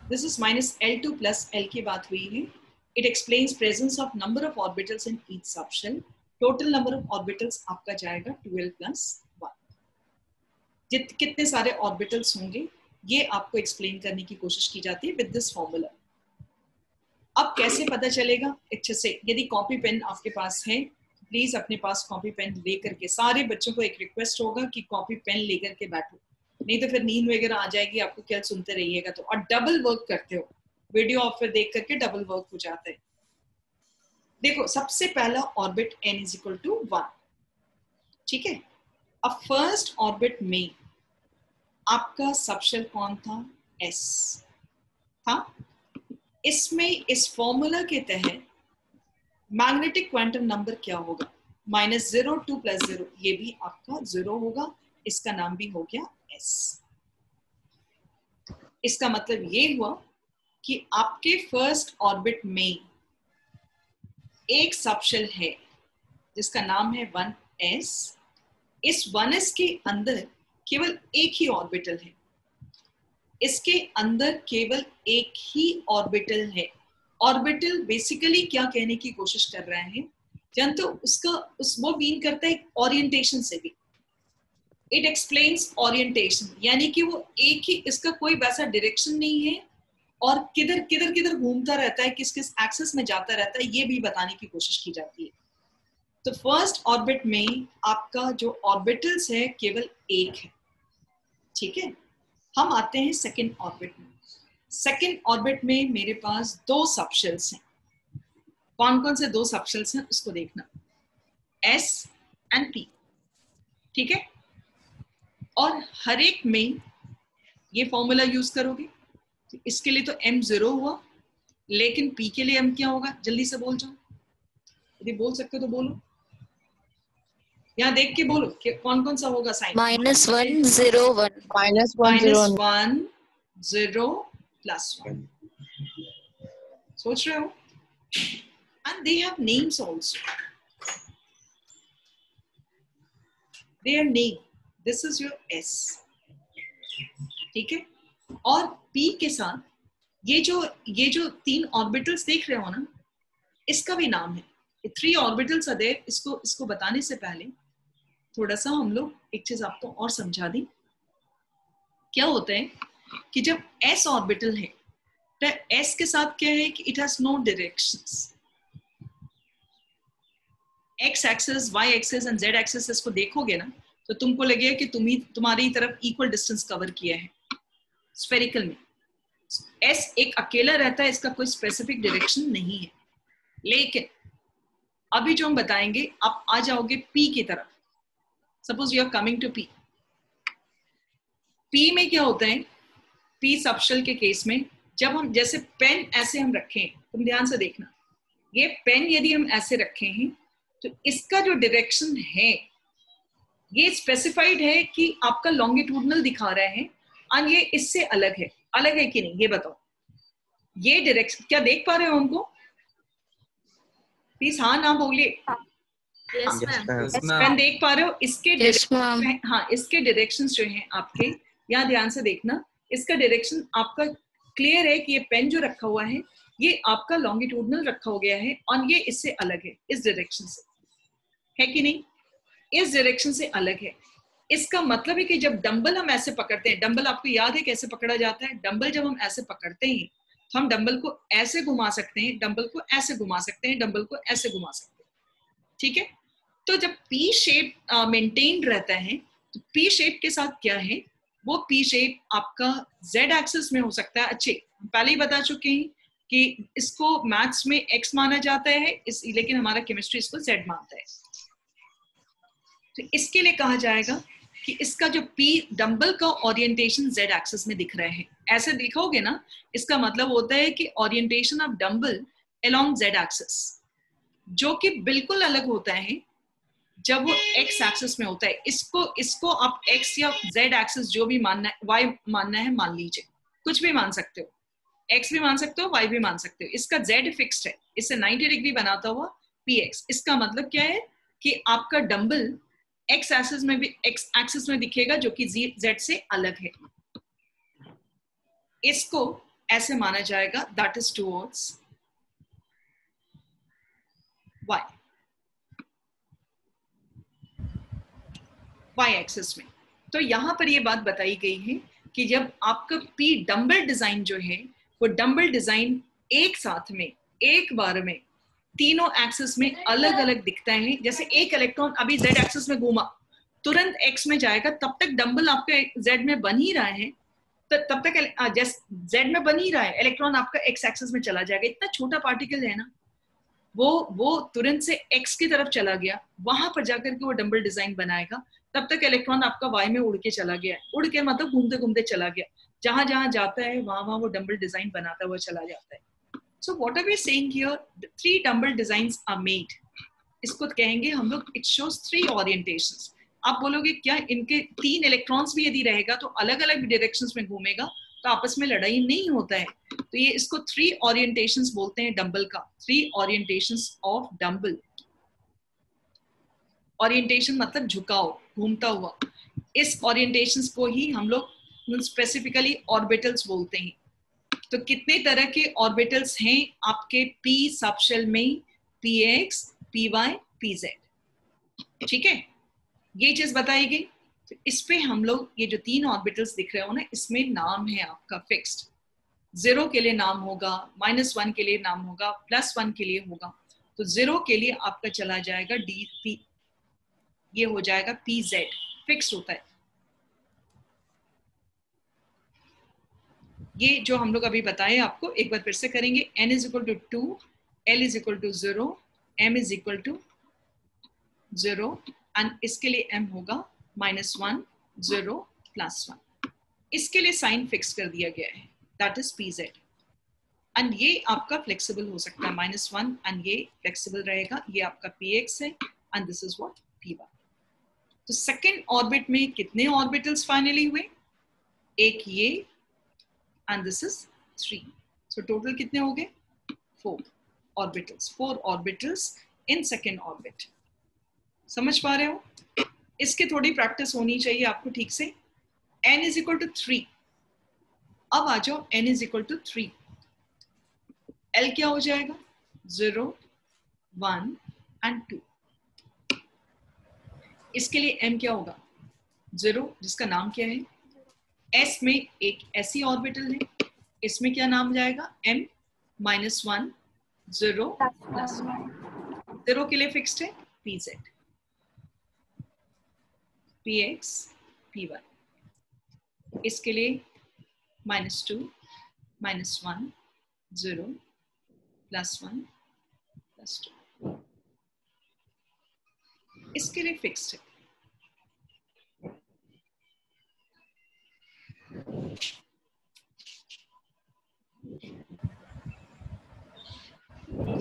This is minus L2 plus L की बात हुई है. It explains presence of number of orbitals in each subshell. Total number of orbitals आपका जाएगा 12 plus 1. जित कितने सारे orbitals होंगे ये आपको explain करने की कोशिश की जाती है with this formula. अब कैसे पता चलेगा अच्छे से यदि कॉपी पेन आपके पास है प्लीज़ अपने पास कॉपी पेन लेकर के सारे बच्चों को एक रिक्वेस्ट होगा कि कॉपी पेन लेकर के बैठो नहीं तो फिर नींद वगैरह आ जाएगी, आपको क्या सुनते रहिएगा तो। और डबल वर्क करते हो। वीडियो ऑफ़ फिर देख करके डबल वर्क हो जाता है। देखो, सबसे पहला orbit n is equal to one ठीक है? अब फ़र्स्ट ऑर्बिट में आपका सबशेल कौन था? एस था इसमें इस फॉर्मूला के तहत मैग्नेटिक क्वांटम नंबर क्या होगा? Minus zero to plus zero ये भी आपका ज़ीरो होगा। इसका नाम भी हो गया एस इसका मतलब ये हुआ कि आपके फ़र्स्ट ऑर्बिट में एक सबशेल है, जिसका नाम है वन एस इस वन एस के अंदर केवल एक ही ऑर्बिटल है। इसके अंदर केवल एक ही ऑर्बिटल है। ऑर्बिटल बेसिकली क्या कहने की कोशिश कर रहे हैं? जन तो उसका, उस वो मीन करता है ओरिएंटेशन से भी। इट एक्सप्लेन्स ओरिएंटेशन यानी कि वो एक ही, इसका कोई वैसा डायरेक्शन नहीं है और किधर किधर किधर घूमता रहता है, किस किस एक्सेस में जाता रहता है, ये भी बताने की कोशिश की जाती है। तो फ़र्स्ट ऑर्बिट में आपका जो ऑर्बिटल्स है, केवल एक है। ठीक है? हम आते हैं सेकेंड ऑर्बिट में। सेकेंड ऑर्बिट में मेरे पास दो सबशेल्स हैं। कौन कौन से दो सबशेल्स हैं, उसको देखना। एस एंड पी ठीक है? और हर एक में ये फॉर्मूला यूज़ करोगे तो इसके लिए तो एम ज़ीरो हुआ लेकिन पी के लिए एम क्या होगा? जल्दी से बोल जाओ। यदि बोल सकते हो तो बोलो। यहाँ देख के बोलो कि कौन कौन सा होगा sign one zero one. minus minus one zero plus one सोच रहे हो? And they have names also they have name this is your s ठीक है? और पी के साथ, ये जो ये जो तीन ऑर्बिटल्स देख रहे हो ना, इसका भी नाम है। थ्री ऑर्बिटल्स देयर इसको इसको बताने से पहले, थोड़ा सा हम लोग एक चीज़ आपको और समझा दी। क्या होता है कि जब एस ऑर्बिटल है तो एस के साथ क्या है कि it has no directions x axis y axis and z axis इसको देखोगे ना तो तुमको लगे कि तुम ही, तुम्हारी तरफ़ इक्वल डिस्टेंस कवर किया है। स्फेरिकल में। एस एक अकेला रहता है, इसका कोई स्पेसिफिक डायरेक्शन नहीं है। लेकिन, अभी जो हम बताएँगे, आप आ जाओगे पी की तरफ़। Suppose you are coming to p p में क्या होता है? पी सबशल के केस में, जब हम, जैसे पेन ऐसे हम रखें तुम ध्यान से देखना। ये पेन यदि हम ऐसे रखे हैं तो इसका जो डायरेक्शन है ये स्पेसिफाइड है कि आपका लॉन्गिट्यूडनल दिखा रहे हैं और ये इससे अलग है। अलग है कि नहीं? ये बताओ। ये डायरेक्शन क्या देख पा रहे हो हमको? प्लीज़ हाँ ना बोलिए। Yes, Yes. देख पा रहे हो? इसके Yes, है- हाँ इसके डायरेक्शंस जो हैं आपके यहाँ ध्यान से देखना। इसका डायरेक्शन आपका क्लियर है कि ये पेन जो रखा हुआ है ये आपका लॉन्गिट्यूडनल रखा हो गया है और ये इससे अलग है इस डायरेक्शन से। है कि नहीं? इस डायरेक्शन से अलग है। इसका मतलब है कि जब डंबल हम ऐसे पकड़ते हैं डंबल आपको याद है कैसे पकड़ा जाता है? डंबल जब हम ऐसे पकड़ते हैं तो हम डंबल को ऐसे घुमा सकते हैं डंबल को ऐसे घुमा सकते हैं डंबल को ऐसे घुमा सकते हैं। ठीक है? तो जब पी शेप मेंटेन रहता है तो पी शेप के साथ क्या है? वो पी शेप आपका जेड एक्सिस में हो सकता है। अच्छे पहले ही बता चुके हैं कि इसको मैथ्स में एक्स माना जाता है, इस, लेकिन हमारा केमिस्ट्री इसको जेड मानता है। तो इसके लिए कहा जाएगा कि इसका जो पी डंबल का ओरिएंटेशन जेड एक्सिस में दिख रहा है। ऐसे दिखोगे ना, इसका मतलब होता है कि orientation of dumbbell along z axis जो कि बिल्कुल अलग होता है, जब वो एक्स एक्सिस में होता है। इसको इसको आप एक्स या जेड एक्सिस जो भी मानना है वाई मानना है, मान लीजिए। कुछ भी मान सकते हो। एक्स भी मान सकते हो वाई भी मान सकते हो। इसका जेड फिक्स्ड है। इससे 90 डिग्री बनाता हुआ पी एक्स इसका मतलब क्या है कि आपका डंबल एक्स एक्सिस में भी एक्स एक्सिस में दिखेगा जो कि जेड से अलग है। इसको ऐसे माना जाएगा that is towards y y axis में। तो यहाँ पर ये बात बताई गई है कि जब आपका पी डंबल डिज़ाइन जो है, वो डंबल डिज़ाइन एक साथ में, एक बार में तीनों एक्सिस में अलग अलग दिखता है। जैसे एक इलेक्ट्रॉन अभी जेड एक्सिस में घूमा, तुरंत एक्स में जाएगा, तब तक डंबल आपके जेड में बन ही रहा है। तो तब तक जेड में बन ही रहा है इलेक्ट्रॉन आपका एक्स एक्सिस में चला जाएगा। इतना छोटा पार्टिकल है ना। वो वो तुरंत से एक्स की तरफ़ चला गया, वहाँ पर जाकर के वो डंबल डिज़ाइन बनाएगा, तब तक इलेक्ट्रॉन आपका वाई में उड़ के चला गया। उड़ के मतलब घूमते घूमते चला गया। जहाँ जहाँ जाता है वहाँ वहाँ वो डंबल डिज़ाइन बनाता हुआ चला जाता है। So what are we here three dumbbell design are made इसको कहेंगे हम लोग इट शोज़ थ्री ओरिएंटेशंस आप बोलोगे, क्या इनके तीन इलेक्ट्रॉन्स भी यदि रहेगा तो अलग अलग डायरेक्शंस में घूमेगा तो आपस में लड़ाई नहीं होता है. तो ये इसको थ्री ओरिएंटेशंस बोलते हैं डंबल का। Three orientations of dumbbell orientation मतलब झुकाव, घूमता हुआ। इस ओरिएंटेशंस को ही हम लोग स्पेसिफिकली ऑर्बिटल्स बोलते हैं। तो कितने तरह के ऑर्बिटल्स हैं आपके पी सबशेल में? P x p y p z ठीक है? ये चीज़ बताई गई तो इस पे हम लोग ये जो तीन ऑर्बिटल्स दिख रहे हो ना, इसमें नाम है आपका फिक्स्ड ज़ीरो के लिए नाम होगा माइनस वन के लिए नाम होगा प्लस वन के लिए होगा। तो ज़ीरो के लिए आपका चला जाएगा डी पी ये हो जाएगा पी जेड फिक्स होता है। ये जो हम लोग अभी बताए आपको, एक बार फिर से करेंगे। N is equal to two l is equal to zero m is equal to zero इसके लिए एम होगा minus one zero plus one इसके लिए साइन फिक्स कर दिया गया है। That is p z and ये आपका फ्लेक्सिबल हो सकता है। माइनस वन एंड ये फ्लेक्सिबल रहेगा। ये आपका पी एक्स है and this is what p one तो सेकेंड ऑर्बिट में कितने ऑर्बिटल्स फाइनली हुए? एक ये and this is three so total कितने हो गए? Four orbitals four orbitals in second orbit समझ पा रहे हो? इसके थोड़ी प्रैक्टिस होनी चाहिए आपको ठीक से। N is equal to three अब आ जाओ n is equal to three l क्या हो जाएगा? ज़ीरो वन एंड टू इसके लिए एम क्या होगा? ज़ीरो जिसका नाम क्या है? एस में एक ऐसी ऑर्बिटल है, इसमें क्या नाम जाएगा? M minus one zero plus zero के लिए फिक्स्ड है p z p x p one इसके लिए minus two minus one zero plus one plus two इसके लिए फिक्स्ड है।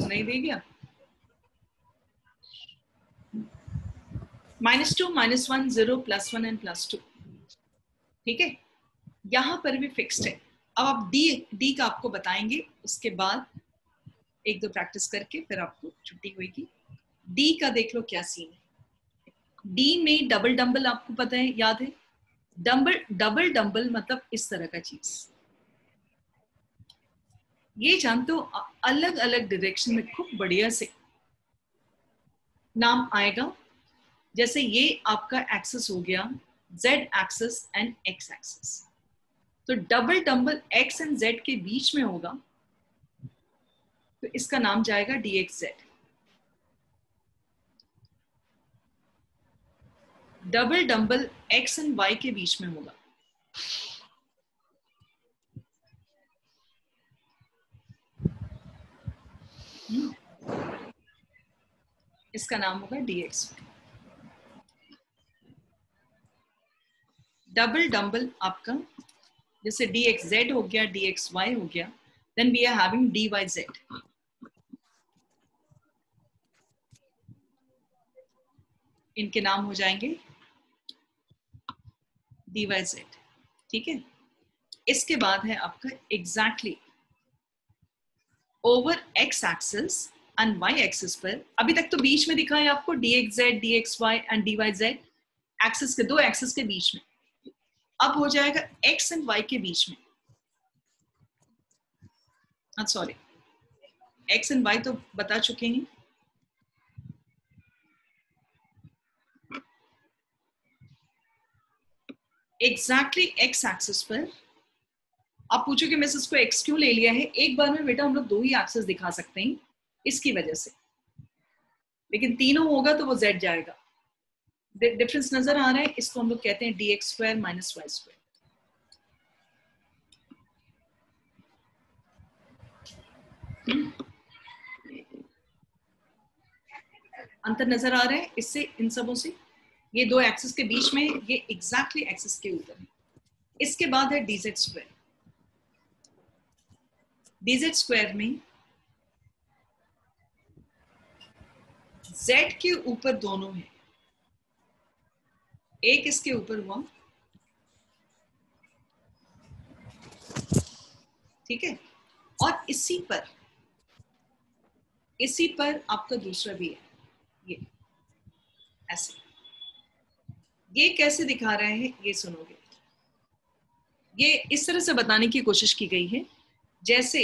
नहीं दे गया minus two minus one zero plus one and plus two ठीक है? यहाँ पर भी फिक्स्ड है। अब आप डी डी का आपको बताएँगे, उसके बाद एक दो प्रैक्टिस करके फिर आपको छुट्टी होगी डी का देख लो क्या सीन है। डी में डबल डंबल आपको पता है, याद है? डंबल डबल डंबल मतलब इस तरह का चीज़। ये जानते हो, अलग अलग डायरेक्शन में खूब बढ़िया से नाम आएगा। जैसे ये आपका एक्सेस हो गया z axis and x axis तो double dumbbell x and z के बीच में होगा। तो इसका नाम जाएगा d x z double dumbbell x and y के बीच में होगा। इसका नाम होगा डीएक्स डबल डंबल आपका, जैसे डी एक्स जेड हो गया डी एक्स वाई हो गया then we are having d y z इनके नाम हो जाएँगे डी वाई जेड ठीक है? इसके बाद है आपका exactly over x axis and y axis पर, अभी तक तो बीच में दिखा है आपको d x z d x y and d y z axis के दो एक्सिस के बीच में। अब हो जाएगा एक्स एंड वाई के बीच में। सॉरी एक्स एंड वाई तो बता चुके हैं। एग्जैक्टली एक्स एक्सिस पर। आप पूछो कि मैं इसको एक्स क्यों ले लिया है? एक बार में बेटा हम लोग दो ही एक्सेस दिखा सकते हैं, इसकी वजह से। लेकिन तीनों होगा तो वो जेड जाएगा। डिफरेंस नज़र आ रहा है, इसको हम लोग कहते हैं d x square minus y square अंतर नज़र आ रहा है इससे, इन सबों से? ये दो एक्सिस के बीच में, ये एग्जैक्टली exactly एक्सिस के ऊपर है। इसके बाद है डीजेड स्क्वायर डीजेड स्क्वायर में z के ऊपर दोनों है। एक इसके ऊपर हुआ। ठीक है? और इसी पर इसी पर आपका दूसरा भी है। ये, ऐसे। ये कैसे दिखा रहे हैं, ये सुनोगे। ये इस तरह से बताने की कोशिश की गई है, जैसे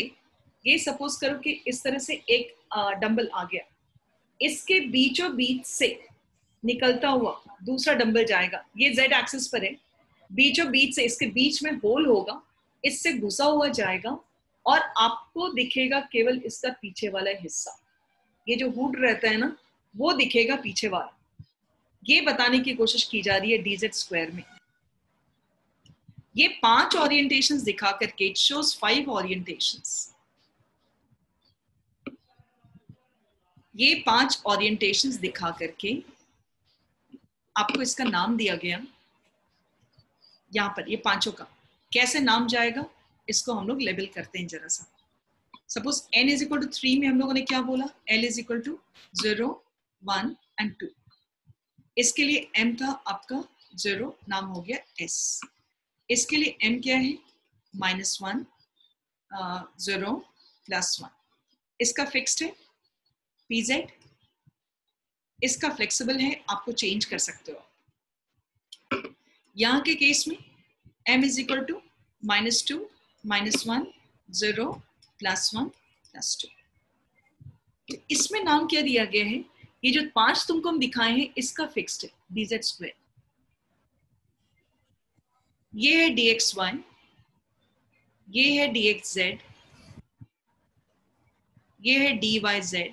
ये सपोज़ करो कि इस तरह से एक डंबल आ गया। इसके बीचों बीच से निकलता हुआ दूसरा डंबल जाएगा। ये जेड एक्सिस पर है। बीचों बीच से इसके बीच में होल होगा, इससे घुसा हुआ जाएगा और आपको दिखेगा केवल इसका पीछे वाला हिस्सा। ये जो हुड रहता है ना, वो दिखेगा पीछे वाला। ये बताने की कोशिश की जा रही है डीजेड स्क्वायर में। ये पाँच ओरिएंटेशंस दिखा करके इट शोज़ फाइव ओरिएंटेशंस ये पाँच ओरिएंटेशंस दिखा करके, आपको इसका नाम दिया गया। यहाँ पर, ये पाँचों का। कैसे नाम जाएगा? इसको हम लोग लेबल करते हैं जरा सा। Suppose n is equal to three में हम लोगों ने क्या बोला? L is equal to zero one and two इसके लिए m था आपका ज़ीरो नाम हो गया s. इसके लिए m क्या है? Minus one zero plus one इसका फिक्स्ड है? Pz. इसका फ्लेक्सिबल है? आपको चेंज कर सकते हो। यहाँ के केस में m is equal to minus two minus one zero plus one plus two इसमें नाम क्या दिया गया है? ये जो पाँच तुमको हम दिखाए हैं इसका फिक्स्ड है dz स्क्वायर ये है dx y ये है dx जेड ये है dy z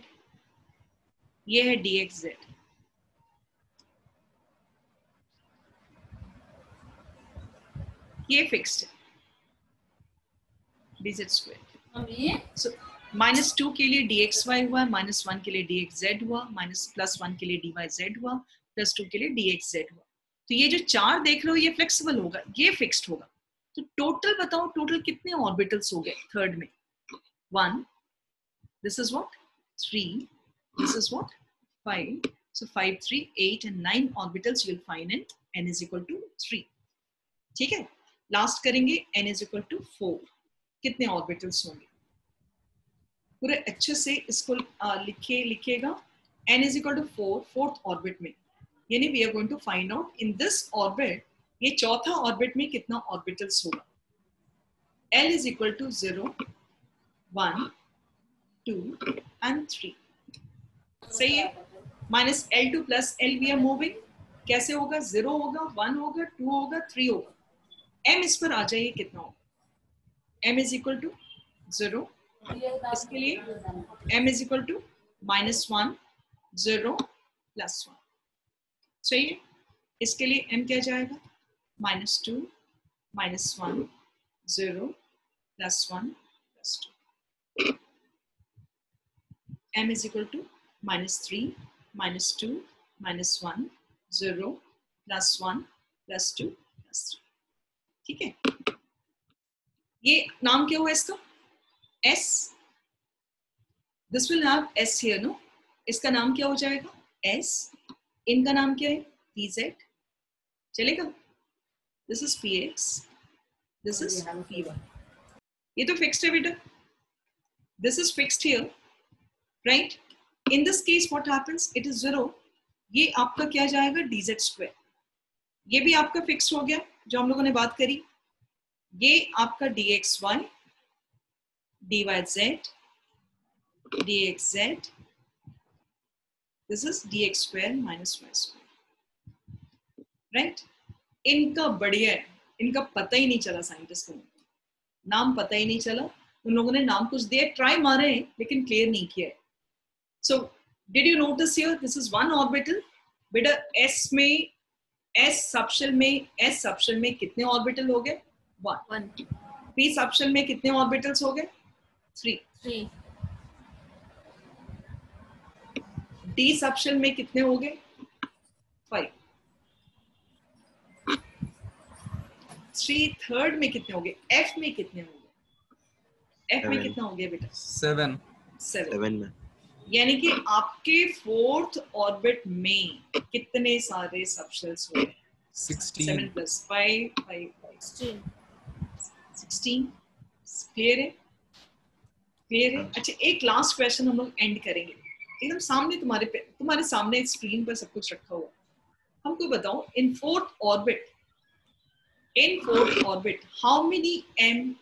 ये है dx z ये फिक्स्ड है dz square so minus two के लिए डी एक्स वाई हुआ, माइनस वन के लिए डी एक्स जेड हुआ, माइनस प्लस वन के लिए डी वाई जेड हुआ, प्लस टू के लिए डी एक्स जेड हुआ। तो ये जो चार देख रहे हो, ये फ्लेक्सिबल होगा, ये फिक्स्ड होगा। तो टोटल बताओ टोटल कितने ऑर्बिटल्स हो गए थर्ड में? One this is what three this is what five so 5 3 8 and 9 orbitals you will find in n is equal to 3 ठीक है? लास्ट करेंगे, n is equal to 4 कितने ऑर्बिटल्स होंगे? पूरे अच्छे से इसको लिखे, लिखेगा. N is equal to four fourth orbit में. यानी we are going to find out in this orbit ये चौथा ऑर्बिट में कितना ऑर्बिटल्स होगा. L is equal to 0 1 2 and 3 सही है? Minus l to plus l we are moving कैसे होगा? ज़ीरो होगा वन होगा टू होगा थ्री होगा. एम इस पर आ जाइए कितना होगा. M is equal to zero इसके लिए m is equal to minus one zero plus one सही है? इसके लिए m क्या जाएगा? Minus two minus one zero plus one plus two m is equal to minus three minus two minus one zero plus one plus two plus three ठीक है? ये नाम क्या हुआ इसका? S. This will have S here, no? इसका नाम क्या हो जाएगा S. इनका नाम क्या है TZ. चलेगा? This is PX. This is P1. ये तो fixed है बेटा. This is fixed here, right? In this case, what happens? It is zero. ये आपका क्या जाएगा dz square. ये भी आपका फिक्स हो गया जो हम लोगों ने बात करी ये आपका dx1 dyz, dxz. This is dx square minus y square. Right इनका बढ़िया है। इनका पता ही नहीं चला साइंटिस्ट को। नाम पता ही नहीं चला। उन लोगों ने नाम कुछ दिया ट्राई मारे लेकिन क्लियर नहीं किया। So did you notice here this is one orbital बेटा एस में एस सबशेल में एस सबशेल में कितने ऑर्बिटल हो गए? वन पी सबशेल में कितने ऑर्बिटल्स हो गए? Three Three. डी सबशेल में कितने हो गए फाइव थ्री थर्ड में कितने हो गए एफ़ में कितने हो गए एफ़ में. कितना हो गया बेटा सेवन सेवन में. यानी कि आपके फोर्थ ऑर्बिट में कितने सारे सबशेल्स हो? गए seven sixteen plus five five. Sixteen clear है? क्लियर है? अच्छा एक लास्ट क्वेश्चन हम लोग एंड करेंगे। एकदम सामने तुम्हारे पे तुम्हारे सामने स्क्रीन पर सब कुछ रखा हुआ हमको बताओ in fourth orbit in fourth orbit how many m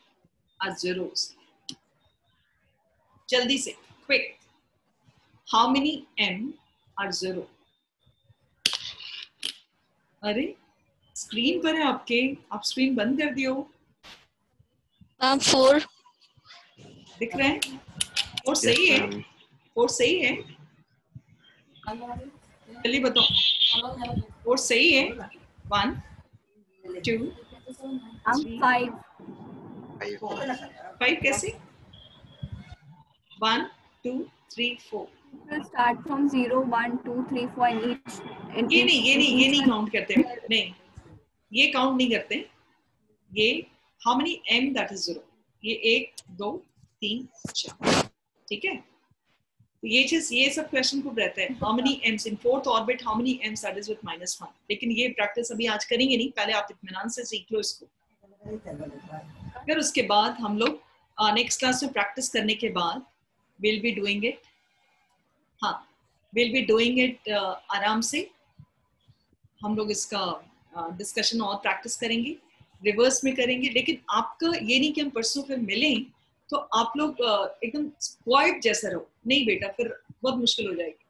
are zeros? जल्दी से quick how many m are zero अरे स्क्रीन पर है आपके। आप स्क्रीन बंद कर दियो। Ma'am, four. दिख रहा है? और सही है? और सही है? जल्दी बताओ। और सही है? One two five. फाइव कैसे? One two three four We'll start from zero, one, two, three, four, and each. In ये नहीं ये नहीं ये नहीं काउंट करते। नहीं ये काउंट नहीं करते। ये how many m that is zero ये एक दो तीन। चार ठीक है? तो ये चीज़, ये सब क्वेश्चन को रहता है। How many m's in fourth orbit how many m's that is with minus one लेकिन ये प्रैक्टिस अभी आज करेंगे नहीं। पहले आप इतमान से सीख लो इसको। फिर उसके बाद हम लोग नेक्स्ट क्लास में प्रैक्टिस करने के बाद विल बी डूइंग इट हाँ विल बी डूइंग इट आराम से। हम लोग इसका डिस्कशन और प्रैक्टिस करेंगे। रिवर्स में करेंगे। लेकिन आपका ये नहीं कि हम परसों फिर मिलें। तो आप लोग एकदम स्क्वाइट जैसा रहो। नहीं बेटा फिर बहुत मुश्किल हो जाएगी।